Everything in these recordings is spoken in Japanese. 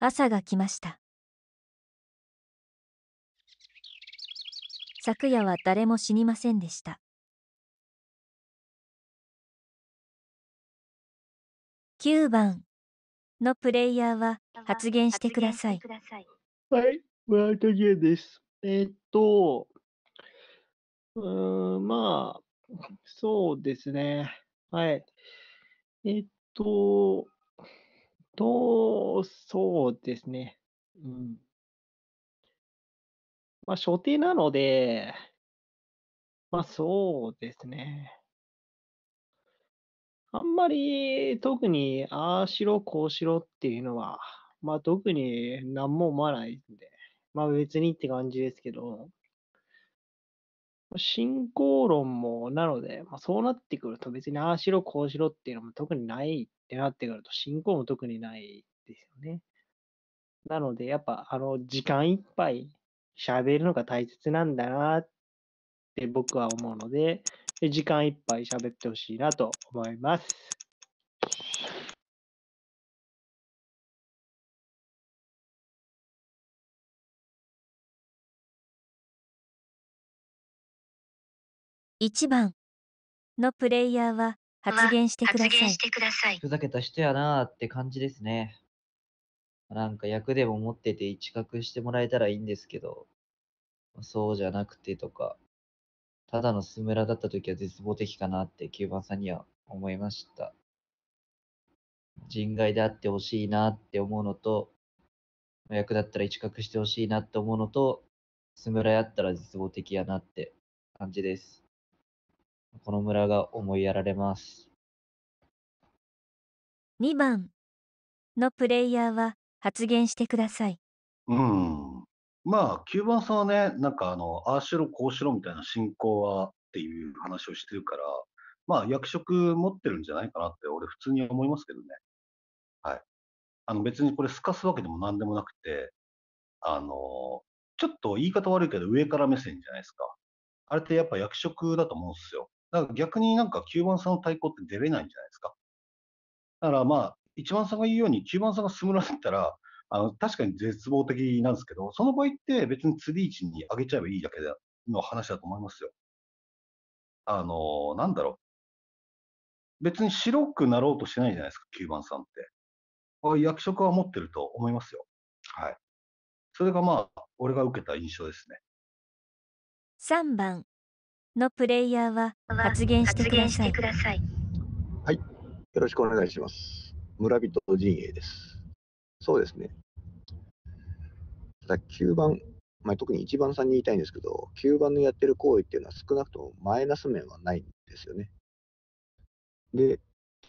朝が来ました昨夜は誰も死にませんでした9番のプレイヤーは発言してください。はい、ワートジェです。えーっと、うーん、まあ、そうですね。はい。えーっと、と、そうですね。うん。まあ、初手なので、まあ、そうですね。あんまり特に、ああしろ、こうしろっていうのは、まあ特に何も思わないんで、まあ別にって感じですけど、進行論もなので、まあそうなってくると別にああしろ、こうしろっていうのも特にないってなってくると、進行も特にないですよね。なので、やっぱあの、時間いっぱい喋るのが大切なんだなって僕は思うので、で時間いっぱい喋ってほしいなと思います。1番のプレイヤーは発言してください。ふざけた人やなーって感じですね。なんか役でも持ってて一角してもらえたらいいんですけど、そうじゃなくてとか、ただのスムラだった時は絶望的かなって9番さんには思いました。人外であってほしいなって思うのと、役だったら一角してほしいなって思うのと、スムラやったら絶望的やなって感じです。この村が思いやられます。2番のプレイヤーは発言してください。うん。まあ、9番さんはね、なんかあの、ああしろ、こうしろみたいな進行はっていう話をしてるから、まあ、役職持ってるんじゃないかなって、俺、普通に思いますけどね。はい。あの、別にこれ、すかすわけでもなんでもなくて、あの、ちょっと言い方悪いけど、上から目線じゃないですか。あれってやっぱ役職だと思うんですよ。だから逆になんか9番さんの対抗って出れないんじゃないですか？だからまあ、1番さんが言うように、9番さんがスムラだったら、あの、確かに絶望的なんですけど、その場合って別に釣り位置に上げちゃえばいいだけの話だと思いますよ。あの、なんだろう。別に白くなろうとしてないじゃないですか、9番さんって。役職は持ってると思いますよ。はい。それがまあ、俺が受けた印象ですね。3番のプレイヤーは発言してください。よろしくお願いします。村人陣営です。そうですね。ただ9番、まあ、特に1番さんに言いたいんですけど、9番のやってる行為っていうのは少なくともマイナス面はないんですよね。で、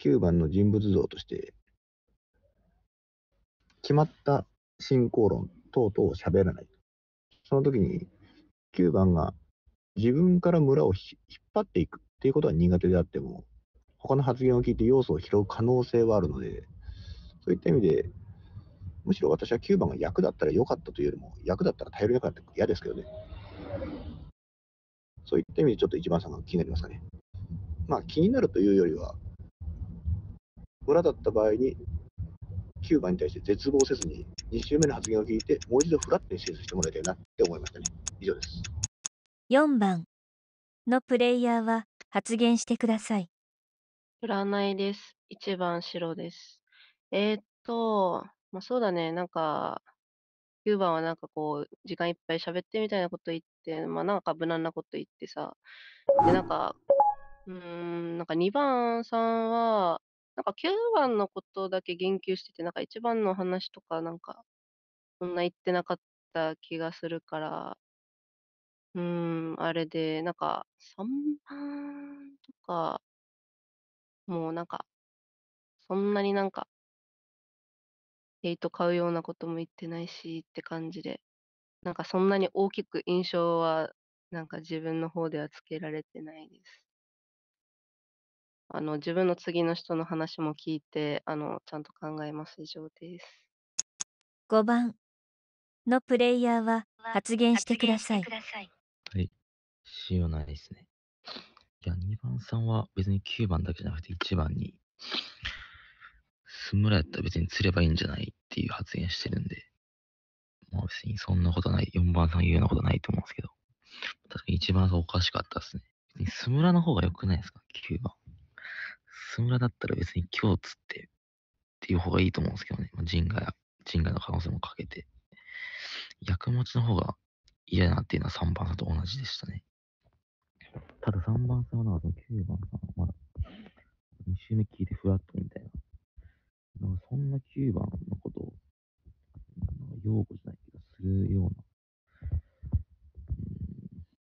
9番の人物像として、決まった進行論等々を喋らない。その時に9番が自分から村を引っ張っていくっていうことは苦手であっても、他の発言を聞いて要素を拾う可能性はあるので、そういった意味で、むしろ私は9番が役だったら良かったというよりも、役だったら頼りなかった嫌ですけどね。そういった意味でちょっと1番さんが気になりますかね。まあ気になるというよりは、村だった場合に9番に対して絶望せずに、2週目の発言を聞いて、もう一度フラットに精査してもらいたいなって思いましたね。以上です。4番のプレイヤーは発言してください。占いです。一番白です。えーっと、まあ、そうだね。なんか、9番はなんかこう、時間いっぱい喋ってみたいなこと言って、まあなんか無難なこと言ってさ。で、なんか、うーん、なんか2番さんは、なんか9番のことだけ言及してて、なんか1番の話とかなんか、そんな言ってなかった気がするから、うーん、あれで、なんか3番とか、もうなんか、そんなになんか、ヘイト買うようなことも言ってないしって感じで、なんかそんなに大きく印象は、なんか自分の方ではつけられてないです。あの、自分の次の人の話も聞いて、あの、ちゃんと考えます以上です。5番のプレイヤーは発言してください。はい。しようないですね。いや、2番さんは別に9番だけじゃなくて1番に、スムラやったら別に釣ればいいんじゃないっていう発言してるんで、まあ別にそんなことない、4番さん言うようなことないと思うんですけど、確かに1番さんおかしかったですね。別にスムラの方が良くないですか ?9 番。スムラだったら別に今日釣ってっていう方がいいと思うんですけどね。まあ、人外、人外の可能性もかけて。役持ちの方が嫌だなっていうのは3番さんと同じでしたね。ただ3番さんはな、9番さんはまだ2周目聞いてフラットみたいな。なんかそんな9番のことを、なんか擁護じゃないけど、するような、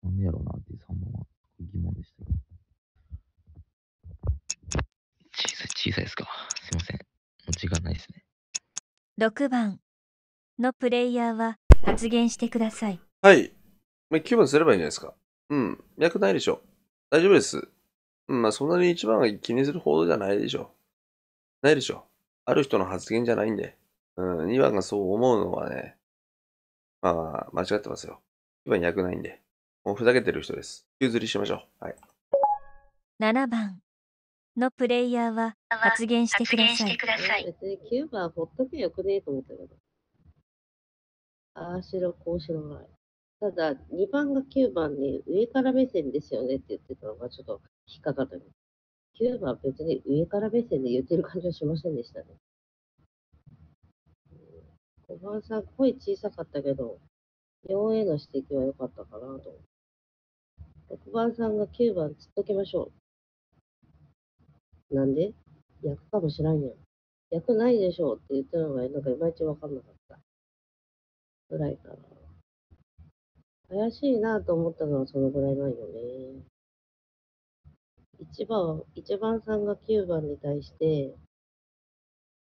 うん、なんでやろうなっていう3番は疑問でしたけど。小さい、小さいですか？すいません。もう時間ないですね。6番のプレイヤーは発言してください。はい。まあ、9番すればいいんじゃないですか。うん。脈ないでしょ。大丈夫です。うん、まあそんなに1番が気にするほどじゃないでしょ。ないでしょ。ある人の発言じゃないんで。うん、2番がそう思うのはね、まあまあ、間違ってますよ。2番役ないんで。もうふざけてる人です。譲りしましょう。はい。7番のプレイヤーは発言してください。別に9番ほっとけよくねえと思ったけど。ああしろ、こうしろない。ただ、2番が9番に上から目線ですよねって言ってたのがちょっと引っかかったけど。9番別に上から目線で言ってる感じはしませんでしたね。5番さん、声小さかったけど、4への指摘は良かったかなと。6番さんが9番つっときましょう。なんで？役かもしらんやん。役ないでしょうって言ってるのが、なんかいまいちわかんなかった。ぐらいかな。怪しいなと思ったのはそのぐらいないよね。1番、一番さんが9番に対して、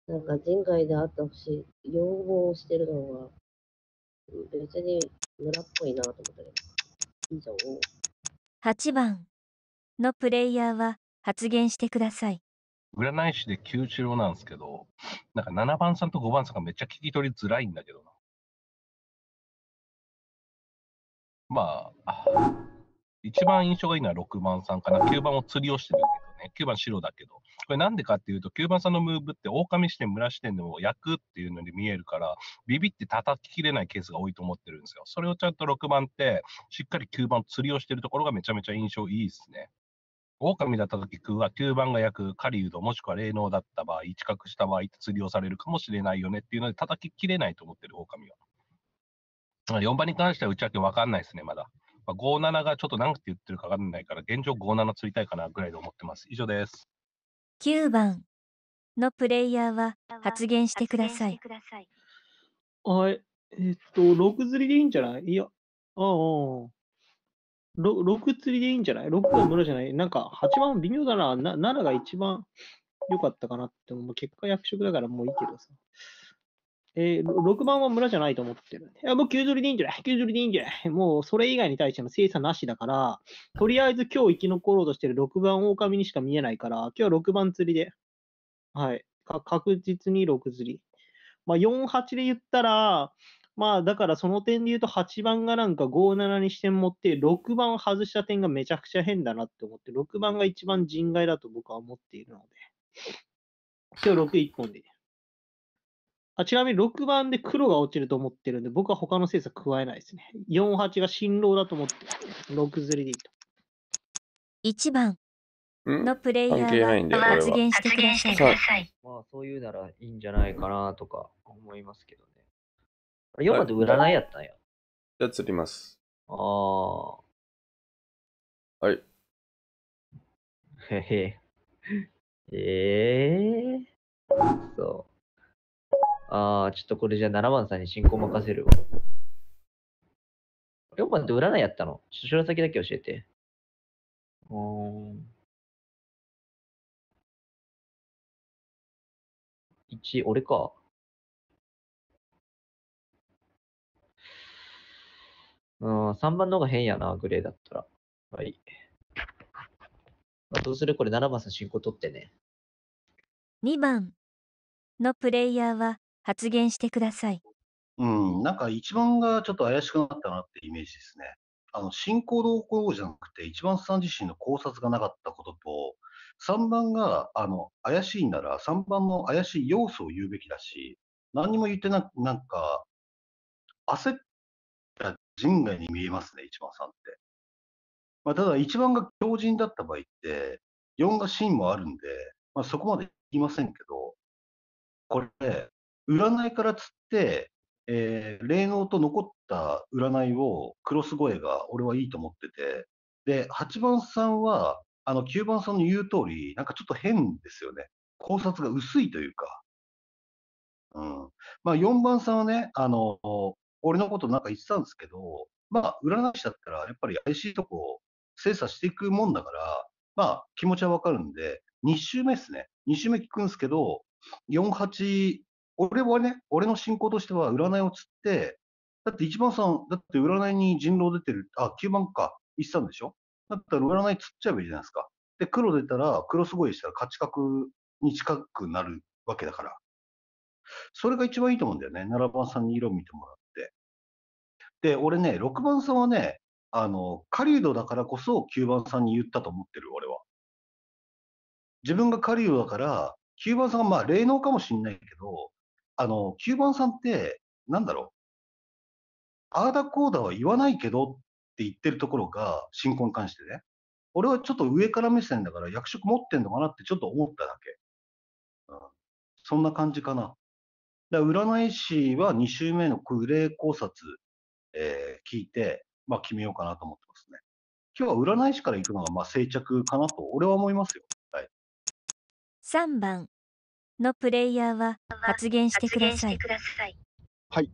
なんか人外であってほしい、要望をしてるのは、別に村っぽいなと思ったけど。以上。8番のプレイヤーは発言してください。占い師で九一郎なんですけど、なんか7番さんと5番さんがめっちゃ聞き取りづらいんだけどな。まあ、一番印象がいいのは6番さんかな。9番を釣りをしてるけどね。9番白だけど。これなんでかっていうと、9番さんのムーブって狼視点、村視点でも焼くっていうのに見えるから、ビビって叩ききれないケースが多いと思ってるんですよ。それをちゃんと6番って、しっかり9番釣りをしてるところがめちゃめちゃ印象いいですね。狼だった時空は9番が焼く狩人もしくは霊能だった場合、知覚した場合釣りをされるかもしれないよねっていうので叩ききれないと思ってる狼は。4番に関しては内訳わかんないですね、まだ。まあ、57がちょっと何て言ってるかわかんないから、現状57釣りたいかなぐらいで思ってます。以上です。9番のプレイヤーは発言してください。はい。えっと、6釣りでいいんじゃない？いや、ああ。6釣りでいいんじゃない ?6 は無駄じゃない？なんか8番微妙だな。な7が一番良かったかなって思う。結果役職だからもういいけどさ。えー、6番は村じゃないと思ってる。いや、もう9釣りでいいんじゃない ?9 釣りでいいんじゃないもうそれ以外に対しての精査なしだから、とりあえず今日生き残ろうとしてる6番狼にしか見えないから、今日は6番釣りで。はい。確実に6釣り。まあ、4、8で言ったら、まあ、だからその点で言うと、8番がなんか5、7にして持って、6番外した点がめちゃくちゃ変だなって思って、6番が一番人外だと僕は思っているので、今日6、1本で。あちなみに6番で黒が落ちると思ってるんで、僕は他の精査加えないですね。4、8が新郎だと思ってる。6釣りでいいと。1番ん？のプレイヤ関係ないんで、ーはこれは。発言してください。まあ、そういうならいいんじゃないかなとか思いますけどね。あれ、4番って占いやったんや。じゃあ釣ります。ああ。はい。へへ。ええー。そう。ああ、ちょっとこれじゃあ7番さんに進行任せるわ。4番って占いやったの？ちょっと後ろ先だけ教えて。うん。1、俺か。うん、3番の方が変やな、グレーだったら。はい。まあ、どうする？これ7番さん進行取ってね。2番のプレイヤーは発言してください。うん、なんか一番がちょっと怪しくなったなってイメージですね。あの、進行動向じゃなくて、一番さん自身の考察がなかったことと、3番があの怪しいなら、3番の怪しい要素を言うべきだし、何にも言ってなく、なんか、焦った人外に見えますね、1番さんって。まあ、ただ、1番が強靭だった場合って、4が芯もあるんで、まあ、そこまで言いませんけど、これ、占いからつって、えー霊能と残った占いをクロス声が俺はいいと思ってて、で、8番さんは、あの9番さんの言う通り、なんかちょっと変ですよね。考察が薄いというか。うん。まあ4番さんはね、あの、俺のことなんか言ってたんですけど、まあ占い師だったらやっぱり怪しいとこを精査していくもんだから、まあ気持ちはわかるんで、2週目ですね。2週目聞くんですけど、4、8、俺はね、俺の進行としては占いをつって、だって1番さん、だって占いに人狼出てる、あ、9番か、言ってたんでしょ？だったら占いつっちゃえばいいじゃないですか。で、黒出たら、黒すごいしたら勝ち確に近くなるわけだから。それが一番いいと思うんだよね。7番さんに色見てもらって。で、俺ね、6番さんはね、あの、狩人だからこそ9番さんに言ったと思ってる、俺は。自分が狩人だから、9番さんがまあ霊能かもしんないけど、あの、9番さんって、なんだろう。ああだこうだは言わないけどって言ってるところが、進行に関してね。俺はちょっと上から目線だから役職持ってんのかなってちょっと思っただけ。うん、そんな感じかな。だ占い師は2週目のグレー考察、えー聞いて、まあ決めようかなと思ってますね。今日は占い師から行くのがまあ静着かなと俺は思いますよ。はい。3番のプレイヤーは発言してください。はい。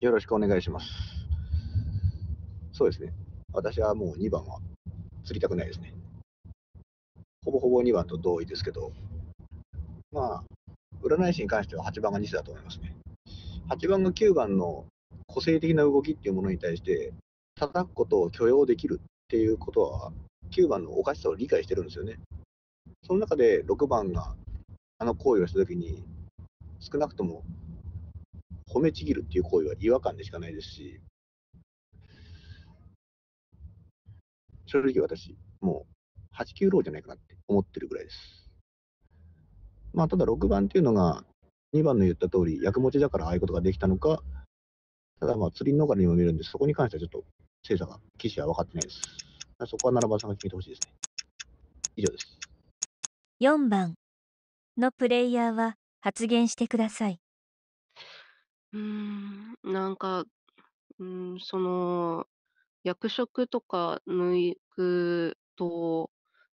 よろしくお願いします。そうですね。私はもう2番は釣りたくないですね。ほぼほぼ2番と同意ですけど、まあ、占い師に関しては8番が偽だと思いますね。8番が9番の個性的な動きっていうものに対して、叩くことを許容できるっていうことは、9番のおかしさを理解してるんですよね。その中で6番があの行為をしたときに、少なくとも褒めちぎるっていう行為は違和感でしかないですし、正直私、もう8、9ローじゃないかなって思ってるぐらいです。まあ、ただ6番っていうのが、2番の言った通り、役持ちだからああいうことができたのか、ただまあ、釣り逃れにも見えるんで、そこに関してはちょっと精査が、騎士は分かってないです。そこは7番さんが決めてほしいですね。以上です。4番のプレイヤーは発言してください。うーん、なんか、ん、その、役職とか抜くと、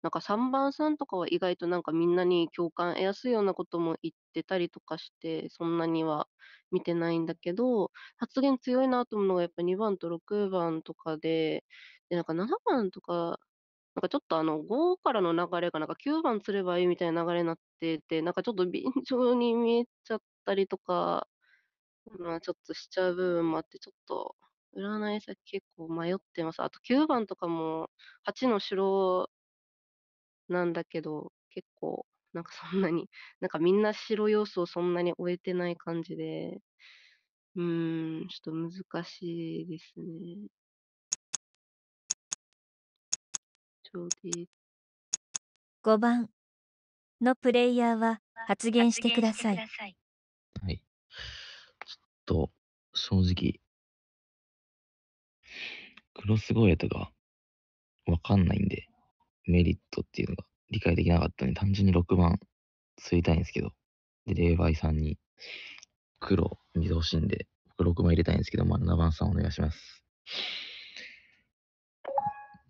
なんか3番さんとかは意外となんかみんなに共感得やすいようなことも言ってたりとかして、そんなには見てないんだけど、発言強いなと思うのがやっぱ2番と6番とかで、で、なんか7番とか、なんかちょっとあの5からの流れがなんか9番釣ればいいみたいな流れになってて、なんかちょっと便乗に見えちゃったりとか、まあちょっとしちゃう部分もあって、ちょっと占い先結構迷ってます。あと9番とかも8の白なんだけど、結構なんかそんなに、なんかみんな白要素をそんなに終えてない感じで、うーん、ちょっと難しいですね。ちょうで5番のプレイヤーは発言してください。はい。ちょっと、正直、クロスゴーヤとかわかんないんで、メリットっていうのが理解できなかったんで、単純に6番釣りたいんですけど、で、霊媒さんに黒見てほしいんで、僕6番入れたいんですけど、まあ7番さんお願いします。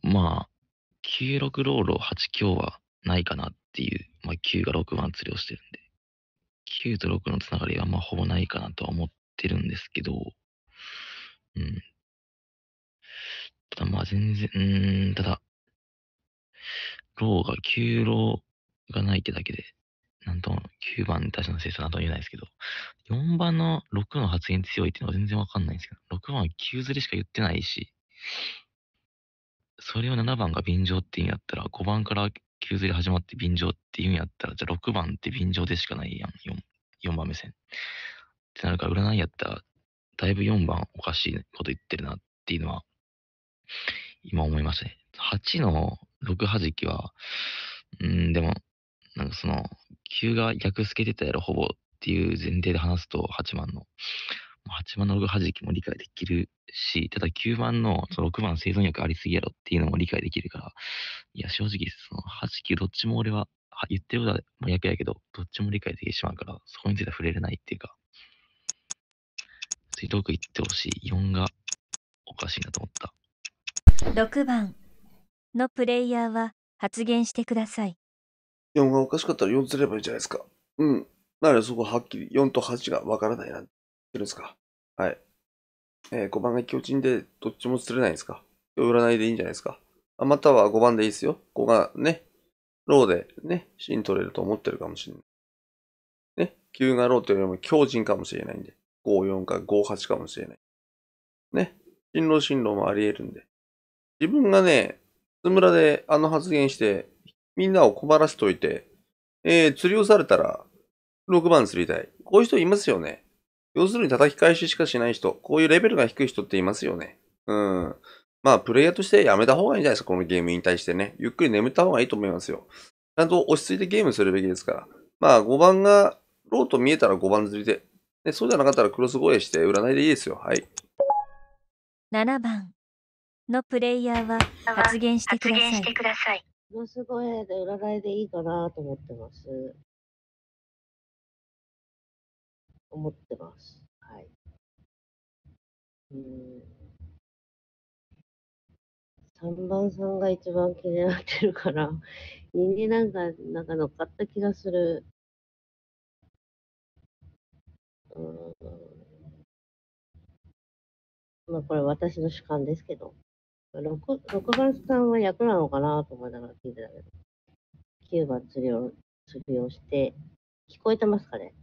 まあ、9、6ロール8強はないかなっていう、まあ9が6番釣りをしてるんで、9と6のつながりはまあほぼないかなとは思ってるんですけど、うん。ただまあ全然、うん、ただ、ローが9ローがないってだけで、なんとも9番に対しての精査なんとも言えないですけど、4番の6の発言強いっていうのは全然わかんないんですけど、6番は9釣りしか言ってないし、それを7番が便乗って言うんやったら、5番から9釣り始まって便乗って言うんやったら、じゃあ6番って便乗でしかないやん、4, 4番目線。ってなるから、占いやったら、だいぶ4番おかしいこと言ってるなっていうのは、今思いましたね。8の6弾きは、うん、でも、なんかその、9が逆透けてたやろ、ほぼっていう前提で話すと、8番の。8番の6弾きも理解できるし、ただ9番のその6番生存力ありすぎやろっていうのも理解できるから、いや、正直、その8、9どっちも俺は、は言ってることは真逆やけど、どっちも理解できてしまうから、そこについては触れれないっていうか、強く言ってほしい。4がおかしいなと思った。6番のプレイヤーは発言してください。4がおかしかったら4すればいいじゃないですか。うん。なのでそこはっきり4と8がわからないなてるんですか？はい。えー、5番が強靭でどっちも釣れないんですか？今日占いでいいんじゃないですか？あまたは5番でいいですよ。5がね、ローでね、芯取れると思ってるかもしれない。ね、9がローというよりも強靭かもしれないんで。54か58かもしれない。ね、進路進路もあり得るんで。自分がね、つむらであの発言して、みんなを困らせといて、えー、釣りをされたら、6番釣りたい。こういう人いますよね。要するに叩き返ししかしない人、こういうレベルが低い人っていますよね。うん。まあ、プレイヤーとしてやめた方がいいんじゃないですか、このゲームに対してね。ゆっくり眠った方がいいと思いますよ。ちゃんと落ち着いてゲームするべきですから。まあ、5番が、ローと見えたら5番釣りで。でそうじゃなかったらクロス護衛して占いでいいですよ。はい。7番のプレイヤーは発言してください。クロス護衛で占いでいいかなと思ってます。思ってます。はい。うん。3番さんが一番気になってるから、2になんか、なんか乗っかった気がする。うん。まあこれ私の主観ですけど。6, 6番さんは役なのかなと思いながら聞いてたけど、9番釣りを、釣りをして、聞こえてますかね？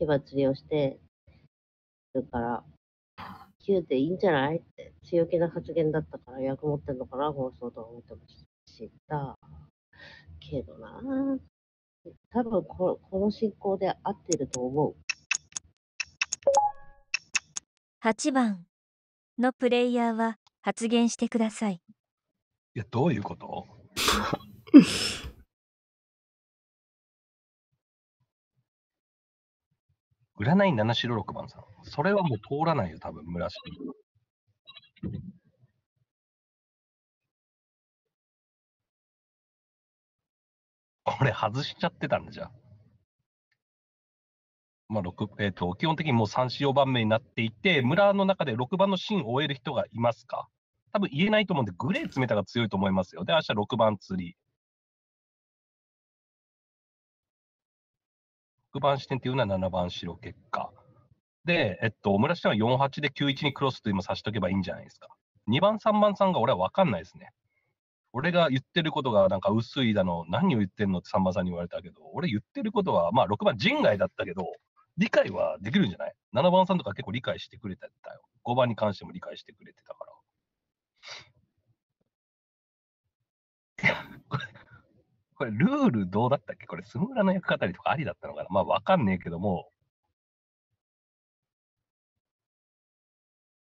?9 番釣りをして、それから、9でいいんじゃない？って強気な発言だったから役持ってんのかな、放送とは思ってました。けどな多分ここの進行で合ってると思う。8番のプレイヤーは発言してください。いや、どういうこと？占い7白6番さん。それはもう通らないよ、多分村重。これ外しちゃってたんだ、じゃあ。まあ、6、えっ、と、基本的にもう3、4番目になっていて、村の中で6番の芯を終える人がいますか？多分言えないと思うんで、グレー詰めたが強いと思いますよ。で、明日6番釣り。6番視点っていうのは7番白結果。で、えっと、村下は48で91にクロスと今差しとけばいいんじゃないですか。2番、3番さんが俺は分かんないですね。俺が言ってることがなんか薄いだの、何を言ってんのって3番さんに言われたけど、俺言ってることは、まあ6番人外だったけど、理解はできるんじゃない ?7 番さんとか結構理解してくれてたよ。5番に関しても理解してくれてたから。これ、ルールどうだったっけ？これ、スムーラの役語りとかありだったのかな？まあわかんねえけども、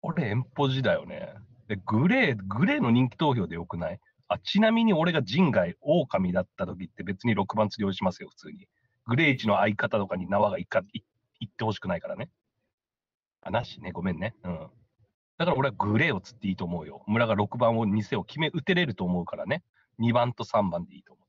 俺、エンポジだよね。で、グレー、グレーの人気投票でよくない？あ、ちなみに俺が人外、狼だった時って別に6番釣りをしますよ、普通に。グレーチの相方とかに縄がいかい言ってほしくないからね。あ、なしね、ごめんね。うん。だから俺はグレーを釣っていいと思うよ。村が6番を店を決め、打てれると思うからね。2番と3番でいいと思っ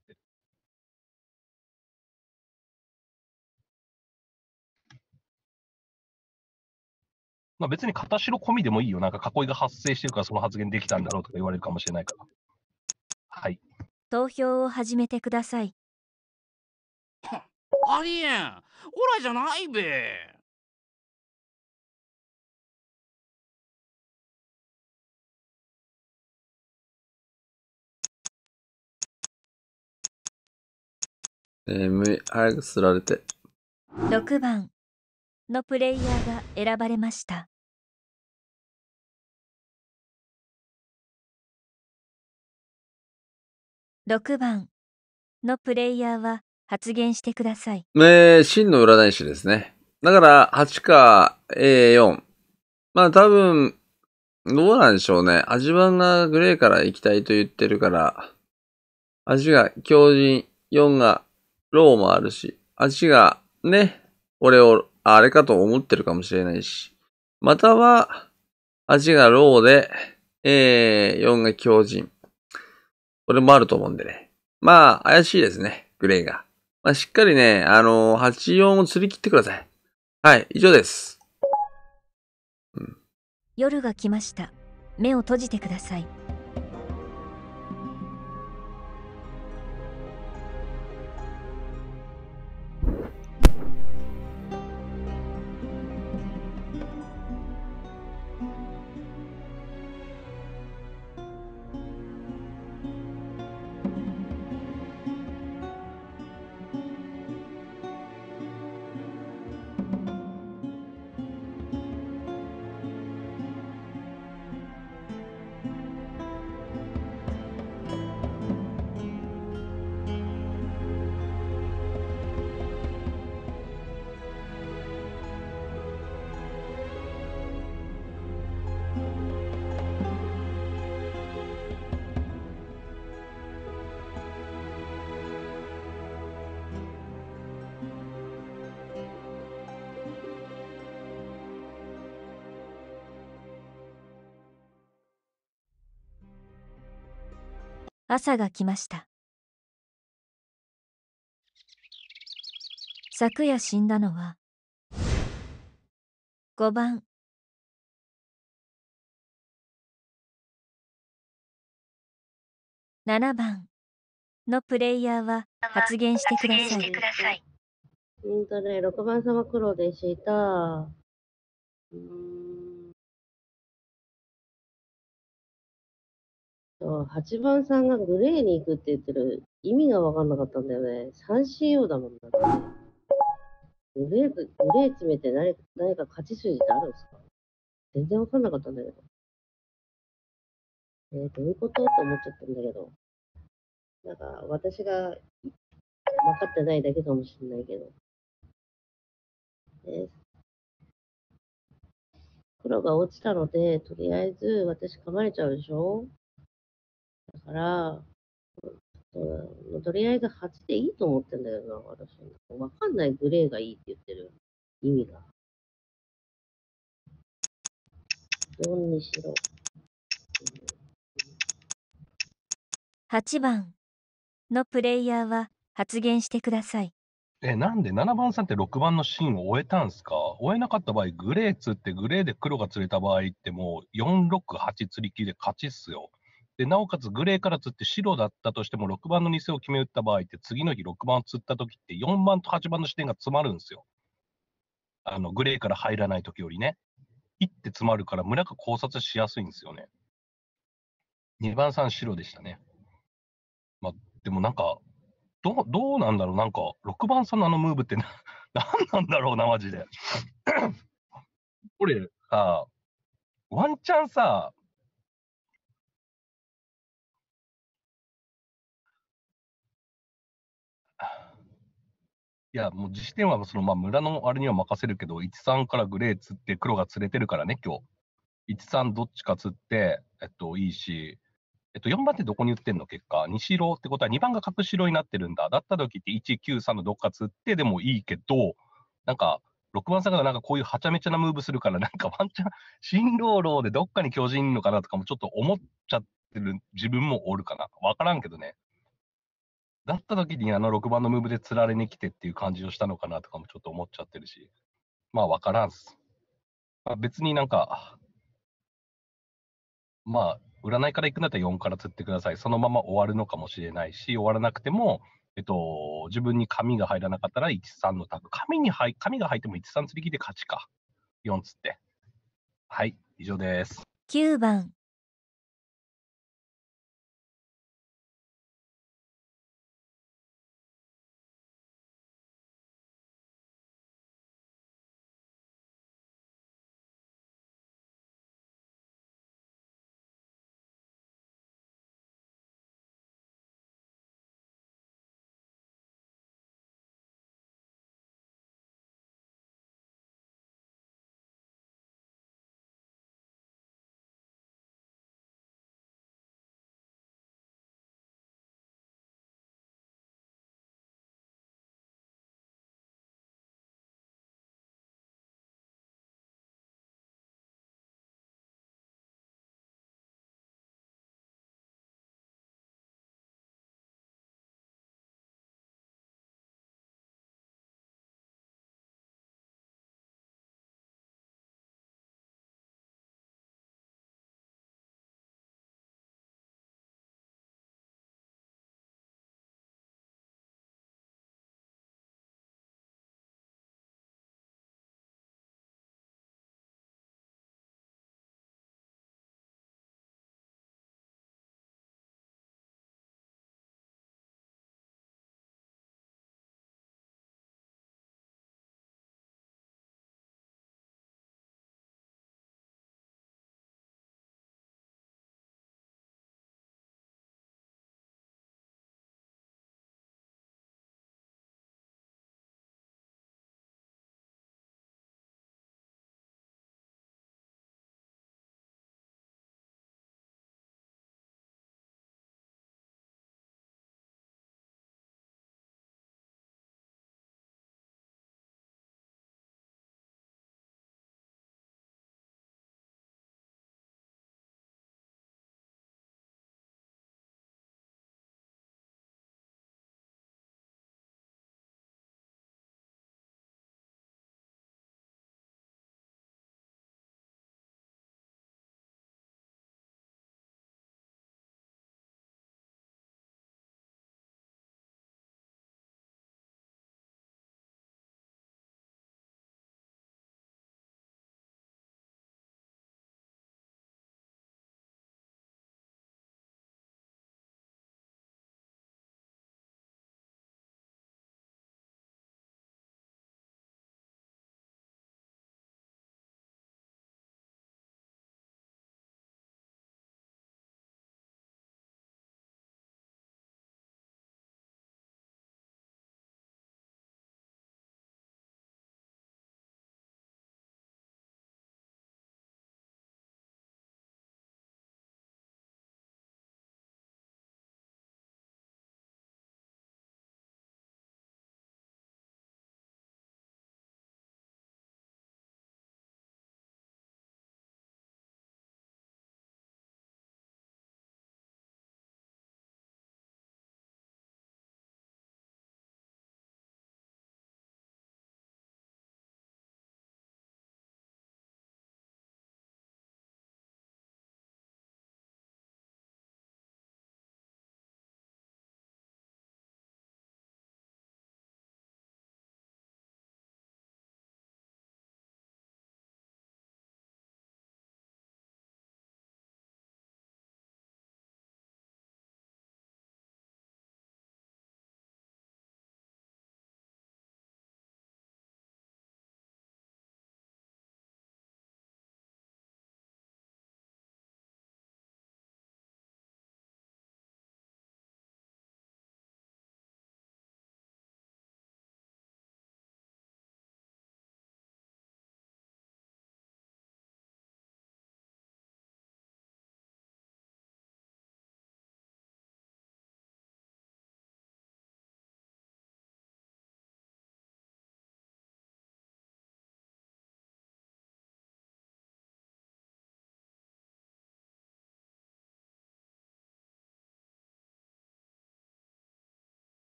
まあ別に片白込みでもいいよ。なんか囲いが発生してるからその発言できたんだろうとか言われるかもしれないから。はい。投票を始めてください。ありえん。オラじゃないべ。眠い。早くすられて。6番のプレイヤーが選ばれました。6番のプレイヤーは発言してください。えー、真の占い師ですね。だから、8か A4。まあ多分、どうなんでしょうね。味番がグレーから行きたいと言ってるから、味が強靭、4がローもあるし、あっちがね、俺をあれかと思ってるかもしれないし、または、あっちがローで、えー、4が強靭。これもあると思うんでね。まあ、怪しいですね、グレーが。まあ、しっかりね、あのー、84を釣り切ってください。はい、以上です。夜が来ました。目を閉じてください。朝が来ました。昨夜死んだのは、5番、7番のプレイヤーは発言してください。うんとね、6番様黒でした。うん8番さんがグレーに行くって言ってる意味が分かんなかったんだよね。3CO だもんだって。グレー、グレー詰めて何何か勝ち筋ってあるんですか？全然分かんなかったんだけど。えー、どういうこと？って思っちゃったんだけど。なんか、私が分かってないだけかもしれないけど。です。黒が落ちたので、とりあえず私噛まれちゃうでしょ？から、うんとりあえず8でいいと思ってんだよな、私。わかんないグレーがいいって言ってる意味が。4にしろ。8番のプレイヤーは発言してください。え、なんで？7番さんって6番のシーンを終えたんすか？終えなかった場合、グレー釣ってグレーで黒が釣れた場合ってもう4、6、8釣り切りで勝ちっすよ。で、なおかつグレーから釣って白だったとしても6番の偽を決め打った場合って次の日6番を釣った時って4番と8番の視点が詰まるんですよ。あの、グレーから入らない時よりね。一って詰まるから村が考察しやすいんですよね。2番さん白でしたね。まあ、でもなんか、どう、どうなんだろうなんか、6番さんのあのムーブってな、なんなんだろうな、マジで。これ、さ、ワンチャンさ、いや、もう実点はその、まあ、村のあれには任せるけど、13からグレー釣って黒が釣れてるからね、今日。13どっちか釣って、えっと、いいし、えっと、4番ってどこに売ってんの結果。西色ってことは2番が角白になってるんだ。だった時って193のどっか釣ってでもいいけど、なんか、6番さんがなんかこういうはちゃめちゃなムーブするから、なんかワンチャン、新郎郎でどっかに巨人いんのかなとかもちょっと思っちゃってる自分もおるかな。わからんけどね。だった時にあの6番のムーブで釣られに来てっていう感じをしたのかなとかもちょっと思っちゃってるし。まあわからんっす。まあ、別になんか、まあ、占いから行くんだったら4から釣ってください。そのまま終わるのかもしれないし、終わらなくても、えっと、自分に紙が入らなかったら13のタグ。紙に入、紙が入っても13釣り切りで勝ちか。4つって。はい、以上です。9番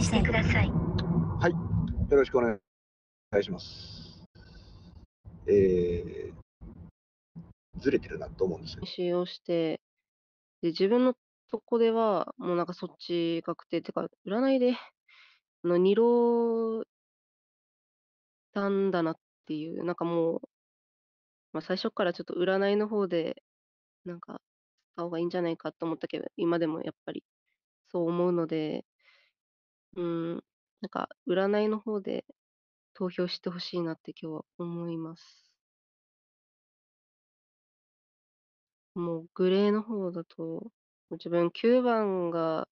してください。はい。よろしくお願いします。えー、ずれてるなと思うんですよ。使用して、で、自分のとこでは、もうなんかそっち確定ってか、占いで、あの、二浪たんだなっていう、なんかもう、まあ、最初からちょっと占いの方で、なんか、した方がいいんじゃないかと思ったけど、今でもやっぱりそう思うので、うーん、なんか占いの方で投票してほしいなって今日は思います。もうグレーの方だと、自分9番が、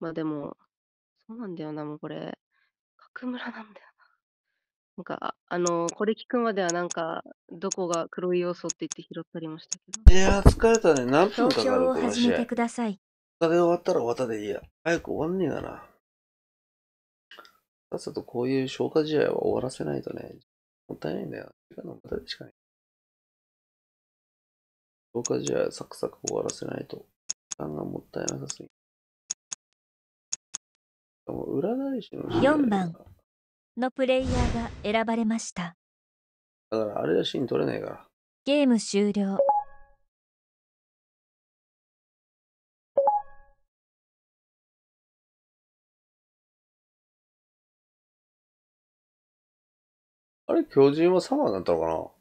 まあでも、そうなんだよな、もうこれ、角村なんだよな。なんか、ああの、これ聞くまではなんか、どこが黒い要素って言って拾ったりましたけど。いやー、疲れたね。何投分かか票をるこの試合。始めてください。他で終わったら終わったでいいや。早く終わんねえかな。さっさとこういう消化試合は終わらせないとね、もったいないんだよ。時間の無駄でしかない。消化試合はサクサク終わらせないと、時間がもったいなさすぎる。でも占い師の試合4番のプレイヤーが選ばれました。だからあれはシーン取れないから。ゲーム終了。れ、巨人はサマーだったのかな？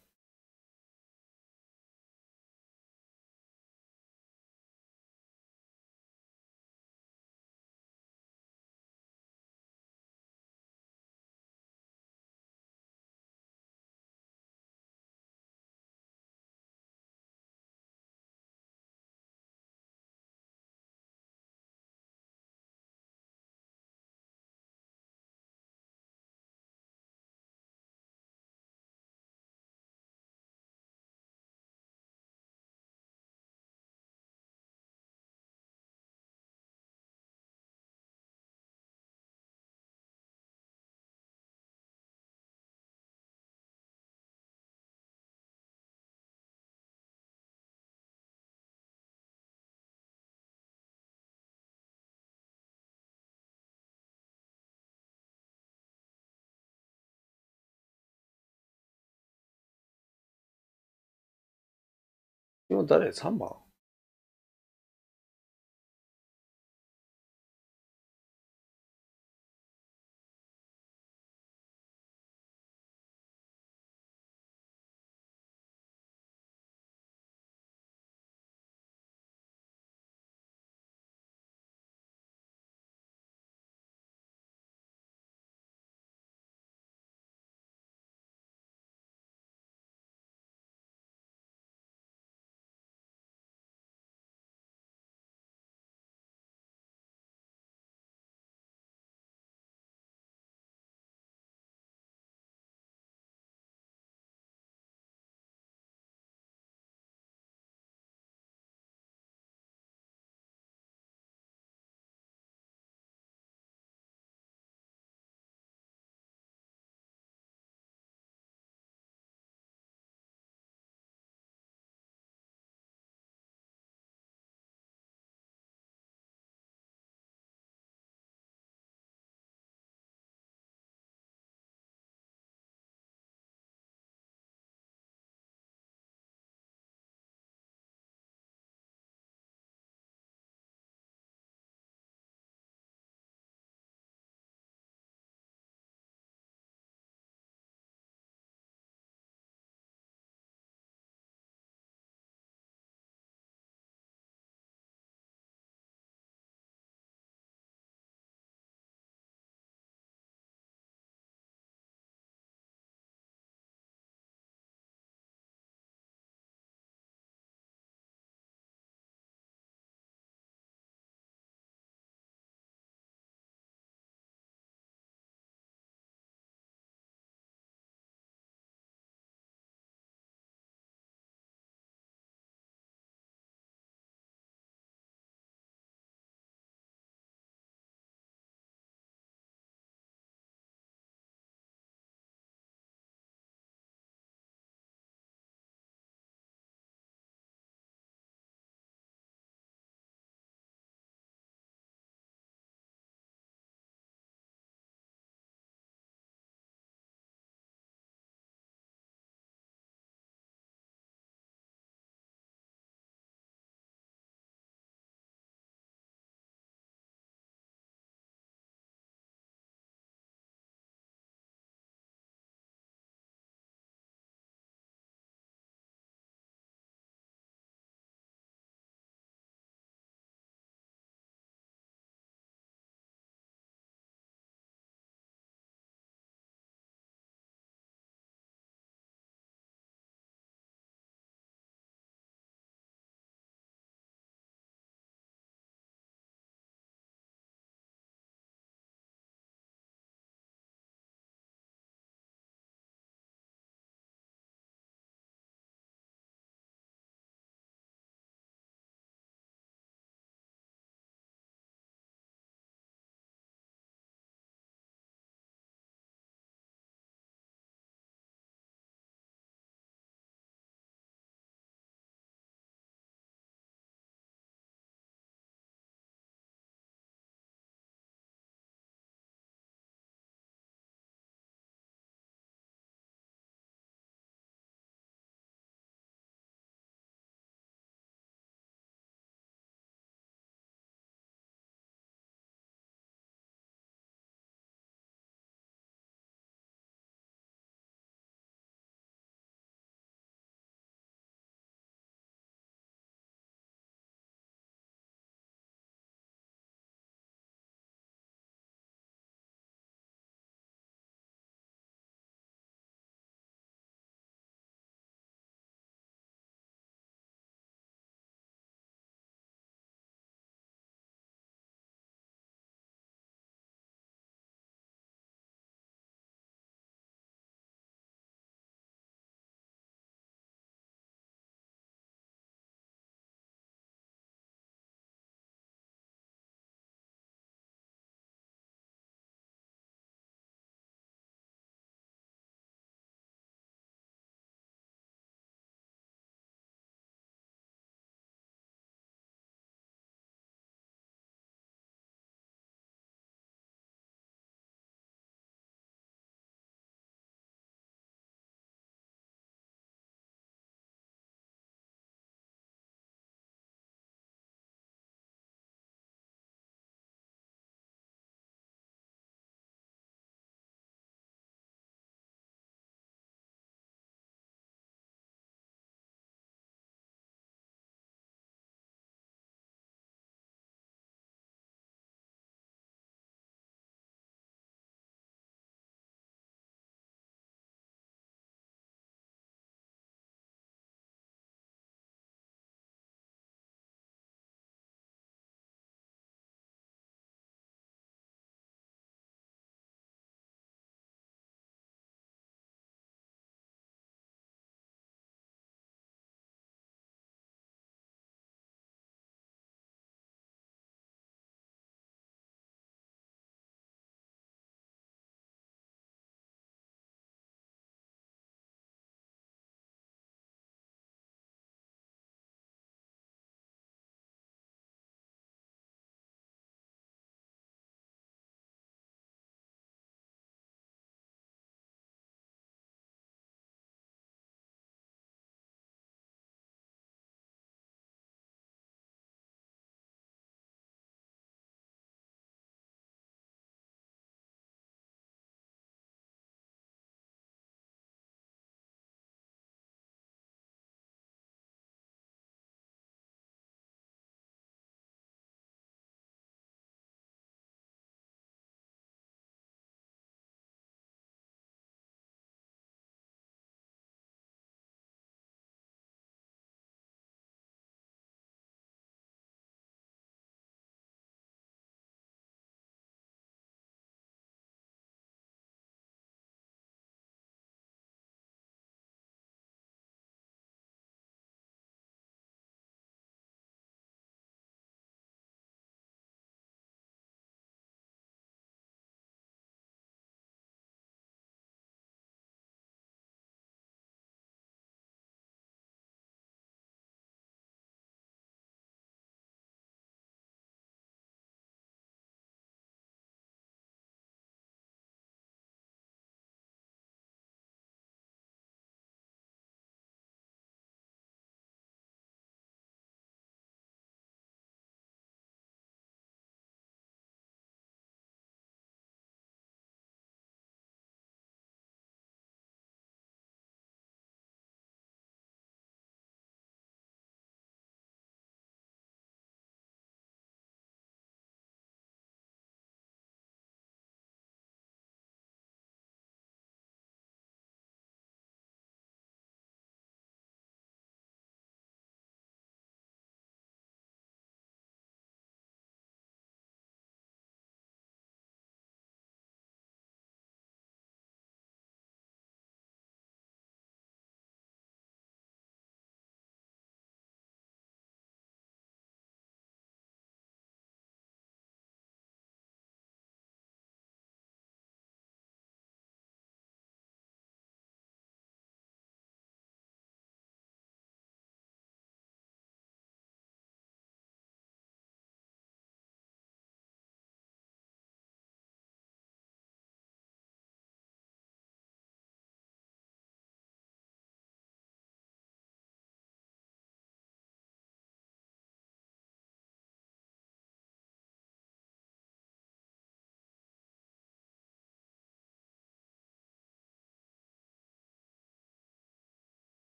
今誰 ?3 番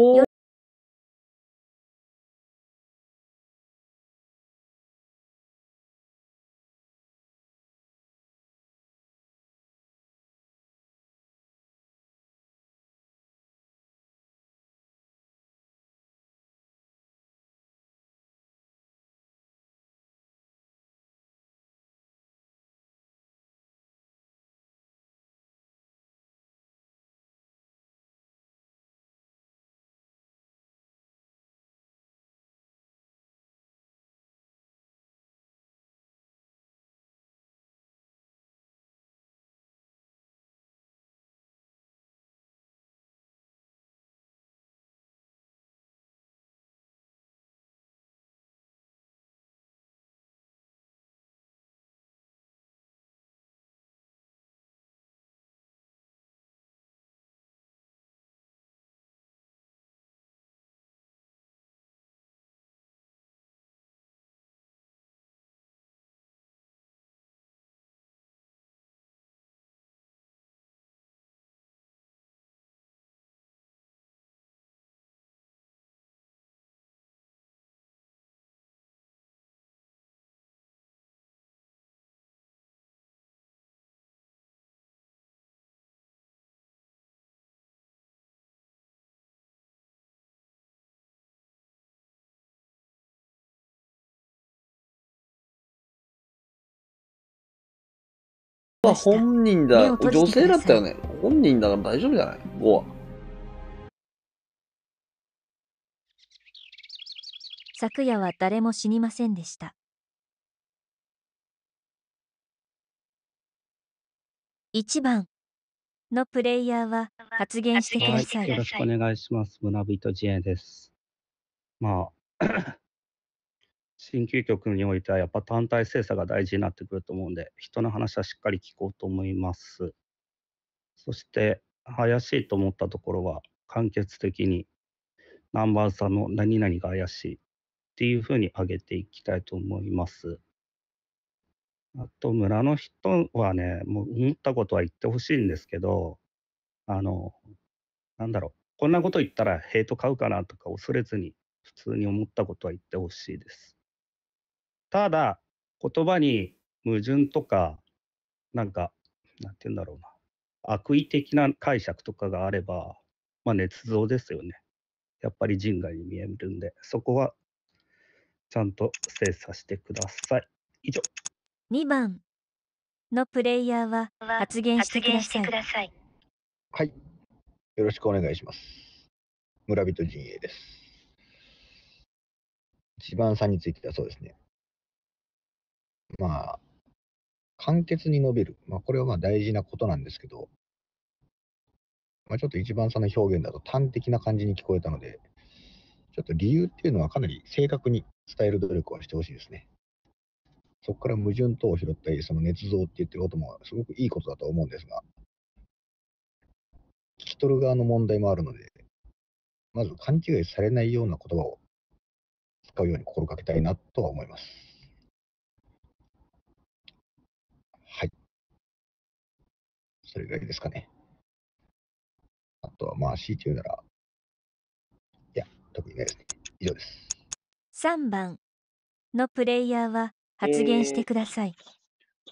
おまあ本人だ。女性だったよね。本人だから大丈夫じゃない ?5 は。昨夜は誰も死にませんでした。1番のプレイヤーは発言してくださはい、よろい。しくお願いします。村人自衛です。まあ、新究極においてはやっぱ単体精査が大事になってくると思うんで、人の話はしっかり聞こうと思います。そして、怪しいと思ったところは、簡潔的にナンバーさんの何々が怪しいっていうふうに挙げていきたいと思います。あと、村の人はね、もう思ったことは言ってほしいんですけど、あの、なんだろう、こんなこと言ったらヘイト買うかなとか恐れずに、普通に思ったことは言ってほしいです。ただ、言葉に矛盾とか、なんか、なんて言うんだろうな、悪意的な解釈とかがあれば、まあ、捏造ですよね。やっぱり人外に見えるんで、そこはちゃんと精査してください。以上。2番のプレイヤーは発言してください。はい。よろしくお願いします。村人陣営です。地盤さんについてはそうですね。まあ、簡潔に述べる。まあ、これはまあ大事なことなんですけど、まあ、ちょっと一番さんの表現だと端的な感じに聞こえたので、ちょっと理由っていうのはかなり正確に伝える努力はしてほしいですね。そこから矛盾等を拾ったり、その捏造って言ってることもすごくいいことだと思うんですが、聞き取る側の問題もあるので、まず勘違いされないような言葉を使うように心がけたいなとは思います。はい。それぐらいですかね。あとはまあ、強いて言うなら、いや、特にないですね。以上です。3番のプレイヤーは発言してください。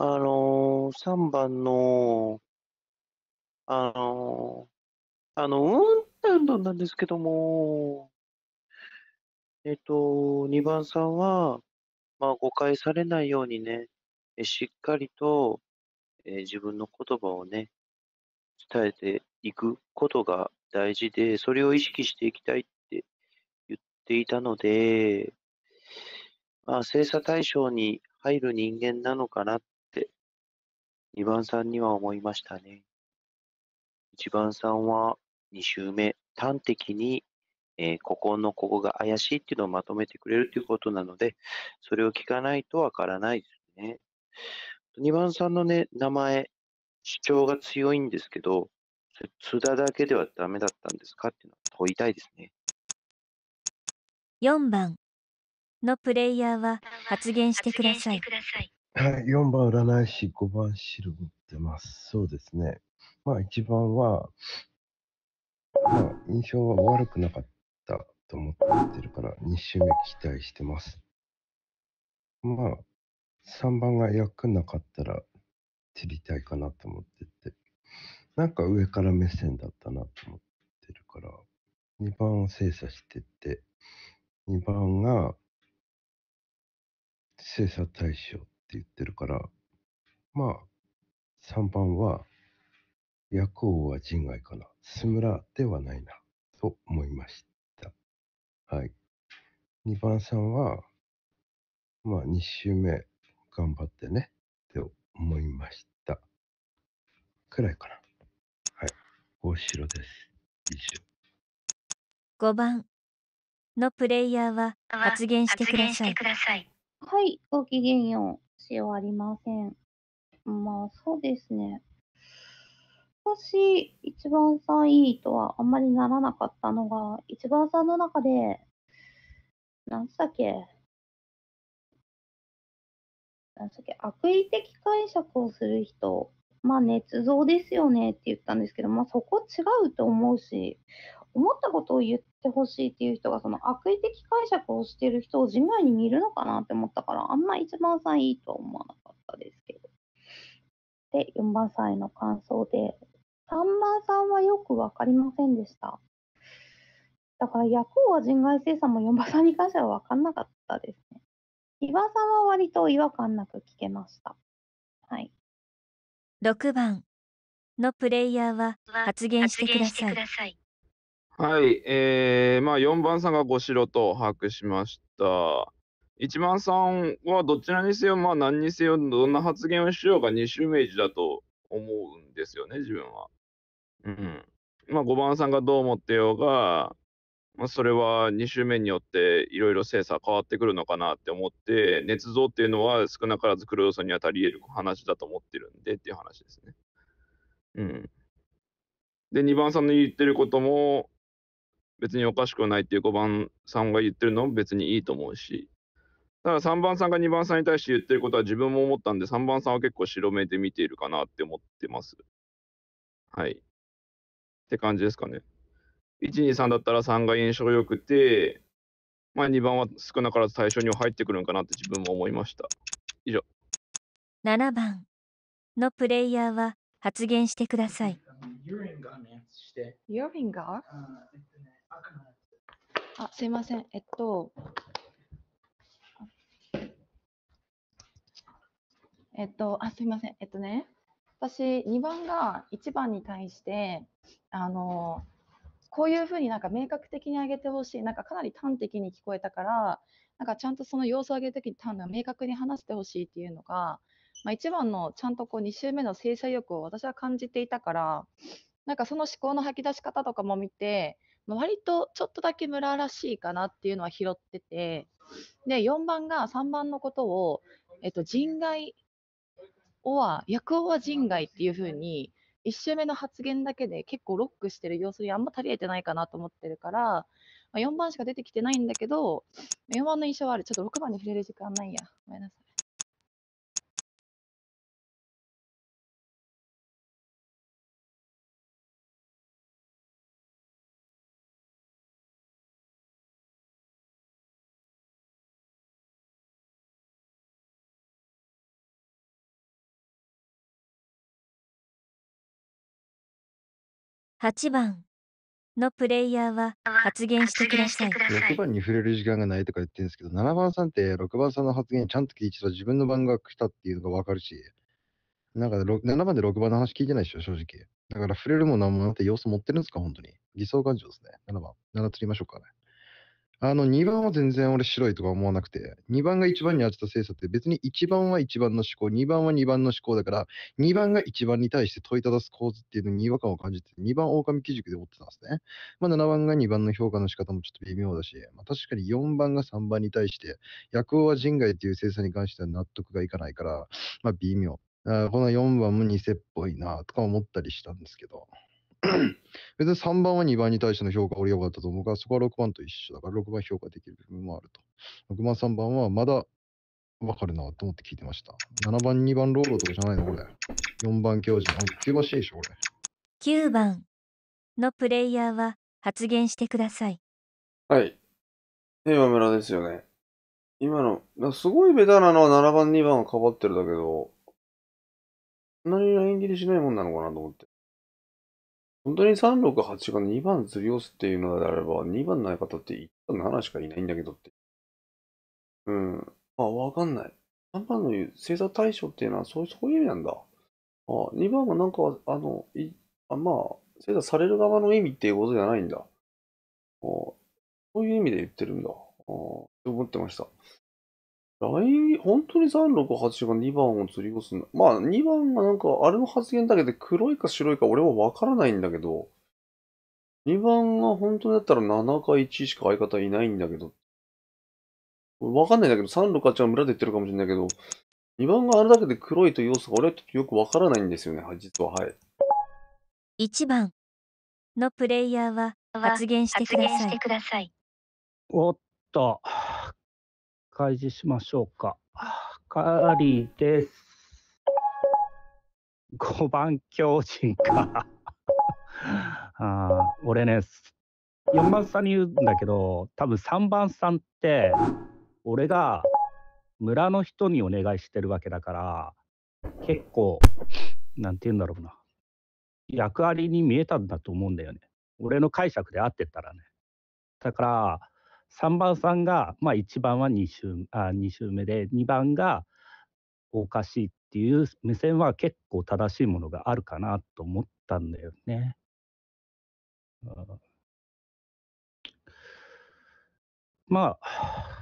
あのー、3番の、あのー、あの、うんたんどんなんですけども、えっと、2番さんは、まあ、誤解されないようにね、えしっかりと、えー自分の言葉をね、伝えていくことが大事で、それを意識していきたいって言っていたので、まあ、精査対象に入る人間なのかなって、2番さんには思いましたね。1番さんは2周目、端的に、えーここのここが怪しいっていうのをまとめてくれるということなので、それを聞かないとわからないですね。2番さんのね、名前、主張が強いんですけど、津田だけではダメだったんですかっていうのを問いたいですね。4番のプレイヤーは発言してください。はい、4番占い師、5番白持ってます。そうですね。まあ、1番は、まあ、印象は悪くなかったと思ってるから、2周目期待してます。まあ、3番が役なかったら、釣りたいかなと思ってて、なんか上から目線だったなと思ってるから、2番を精査してって、2番が精査対象って言ってるから、まあ、3番は役王は人外かな。スムラではないな、と思いました。はい。2番さんは、まあ、2周目頑張ってね、思いました。くらいかな。はい。大城です。以上。5番のプレイヤーは発言してください。はい、ごきげんよう。しはありません。まあ、そうですね。私、一番さんいいとはあんまりならなかったのが、一番さんの中で、なんつったっけ、なんつったっけ、悪意的解釈をする人、まあ、捏造ですよねって言ったんですけど、まあ、そこ違うと思うし、思ったことを言ってほしいっていう人が、その悪意的解釈をしてる人を人外に見るのかなって思ったから、あんま一番さんいいとは思わなかったですけど。で、4番さんへの感想で、3番さんはよくわかりませんでした。だから、役王は人外生産も4番さんに関してはわかんなかったですね。2番さんは割と違和感なく聞けました。はい。6番のプレイヤーは発言してください。はい、えー、まあ4番さんがご城と把握しました。1番さんはどちらにせよ、まあ何にせよ、どんな発言をしようが2周目時だと思うんですよね、自分は。うん。まあ5番さんがどう思ってようが、まあそれは2周目によっていろいろ精査変わってくるのかなって思って、捏造っていうのは少なからず黒要素に当たり得る話だと思ってるんでっていう話ですね。うん。で、2番さんの言ってることも、別におかしくないっていう5番さんが言ってるのも別にいいと思うし、ただ3番さんが2番さんに対して言ってることは自分も思ったんで、3番さんは結構白目で見ているかなって思ってます。はい。って感じですかね。1、2、3だったら3が印象良くて、まあ2番は少なからず対象には入ってくるのかなって自分も思いました。以上。7番のプレイヤーは発言してください。ユーリンガー。あ、すいません。えっと、えっと、あ、すいません。えっとね、私、2番が1番に対して、あの、こういうふうになんか明確的に上げてほしい。なんかかなり端的に聞こえたから、なんかちゃんとその様子を上げるときに端が明確に話してほしいっていうのが、まあ、1番のちゃんとこう2周目の制裁欲を私は感じていたから、なんかその思考の吐き出し方とかも見て、ま割とちょっとだけ村らしいかなっていうのは拾ってて、で、4番が3番のことを、えっと、人外は、役王は人外っていうふうに、1周目の発言だけで結構ロックしてる要素にあんま足りえてないかなと思ってるから、まあ、4番しか出てきてないんだけど、4番の印象はある。ちょっと6番に触れる時間ないや。ごめんなさい。8番のプレイヤーは発言してください。6番に触れる時間がないとか言ってるんですけど、7番さんって6番さんの発言ちゃんと聞いてたら自分の番が来たっていうのがわかるし、なんか7番で6番の話聞いてないでしょ、正直。だから触れるもなんもなって様子持ってるんですか、本当に。偽装感情ですね。7番。7つりましょうかね。あの、2番は全然俺白いとか思わなくて、2番が1番に当てた精査って別に1番は1番の思考、2番は2番の思考だから、2番が1番に対して問いただす構図っていうのに違和感を感じて、2番狼基軸で追ってたんですね。まあ、7番が2番の評価の仕方もちょっと微妙だし、まあ、確かに4番が3番に対して、役王は人外っていう精査に関しては納得がいかないから、まあ微妙。この4番も偽っぽいなとか思ったりしたんですけど、別に3番は2番に対しての評価俺良かったと思うから、そこは6番と一緒だから6番評価できる部分もあると。6番、3番はまだわかるなと思って聞いてました。7番、2番ローロとかじゃないのこれ。4番教授。9番 C でしょこれ。9番のプレイヤーは発言してください。はい。平和村ですよね。今の、なすごいベタなのは7番、2番がかばってるだけど、そんなにライン切りしないもんなのかなと思って。本当に3、6、8が2番釣り押すっていうのであれば、2番の相方って1番7しかいないんだけどって。うん。まあ、わかんない。3番の言う星座対象っていうのはそうそういう意味なんだ。あ、2番はなんか、あの、い、あ、まあ、星座される側の意味っていうことじゃないんだ。あ、そういう意味で言ってるんだ。あって思ってました。ライン、本当に3、6、8が2番を釣り越すの。まあ、2番がなんか、あれの発言だけで黒いか白いか俺はわからないんだけど、2番が本当だったら7か1しか相方いないんだけど、わかんないんだけど、3、6、8は村で言ってるかもしれないけど、2番があれだけで黒いという要素が俺はちょっとよくわからないんですよね、はい実は。はい。1番のプレイヤーは発言してください。おっと、開示しましょうか。カリです。5番強人か。あー俺ね、4番さんに言うんだけど、多分3番さんって、俺が村の人にお願いしてるわけだから、結構、なんて言うんだろうな。役割に見えたんだと思うんだよね。俺の解釈で合ってたらね。だから、3番さんが、まあ1番は2週あ2週目で、2番がおかしいっていう目線は結構正しいものがあるかなと思ったんだよね。まあ、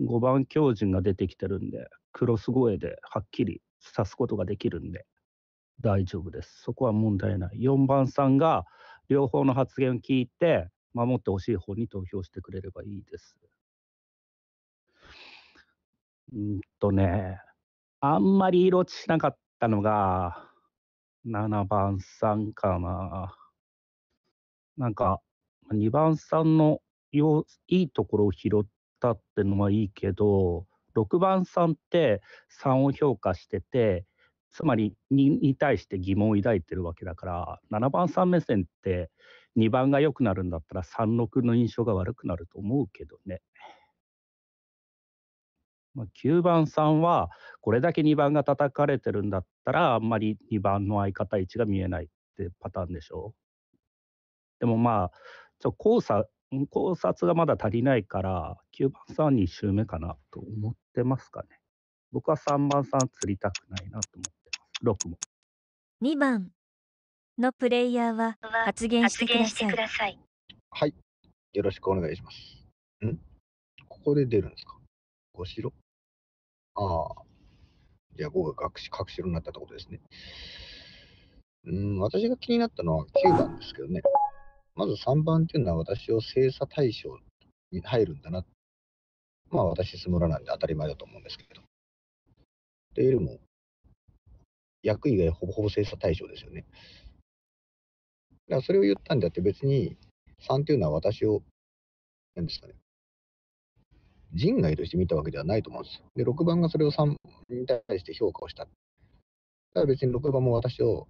5番強人が出てきてるんで、クロス声ではっきり指すことができるんで、大丈夫です。そこは問題ない。4番さんが両方の発言を聞いて、守ってほしい方に投票してくれればいいです。うんとね、あんまり色落ちしなかったのが、7番さんかな。なんか、2番さんのよいいところを拾ったってのはいいけど、6番さんって3を評価してて、つまり2に対して疑問を抱いてるわけだから、7番さん目線って2番が良くなるんだったら3、6の印象が悪くなると思うけどね。まあ、9番さんはこれだけ2番が叩かれてるんだったらあんまり2番の相方位置が見えないってパターンでしょ。でもまあちょ考察考察がまだ足りないから9番さんは2周目かなと思ってますかね。僕は3番さん釣りたくないなと思ってます。6も。2番。のプレイヤーは発言してください。はい。よろしくお願いします。ん？ここで出るんですか？ごしろああ。じゃあ5が隠し、隠しろになったってことですね。うん、私が気になったのは9番ですけどね。まず3番っていうのは私を精査対象に入るんだな。まあ私、スムラなんで当たり前だと思うんですけど。というよりも、役以外ほぼほぼ精査対象ですよね。だからそれを言ったんであって別に3っていうのは私を、何ですかね、人外として見たわけではないと思うんです。で、6番がそれを3に対して評価をした。だから別に6番も私を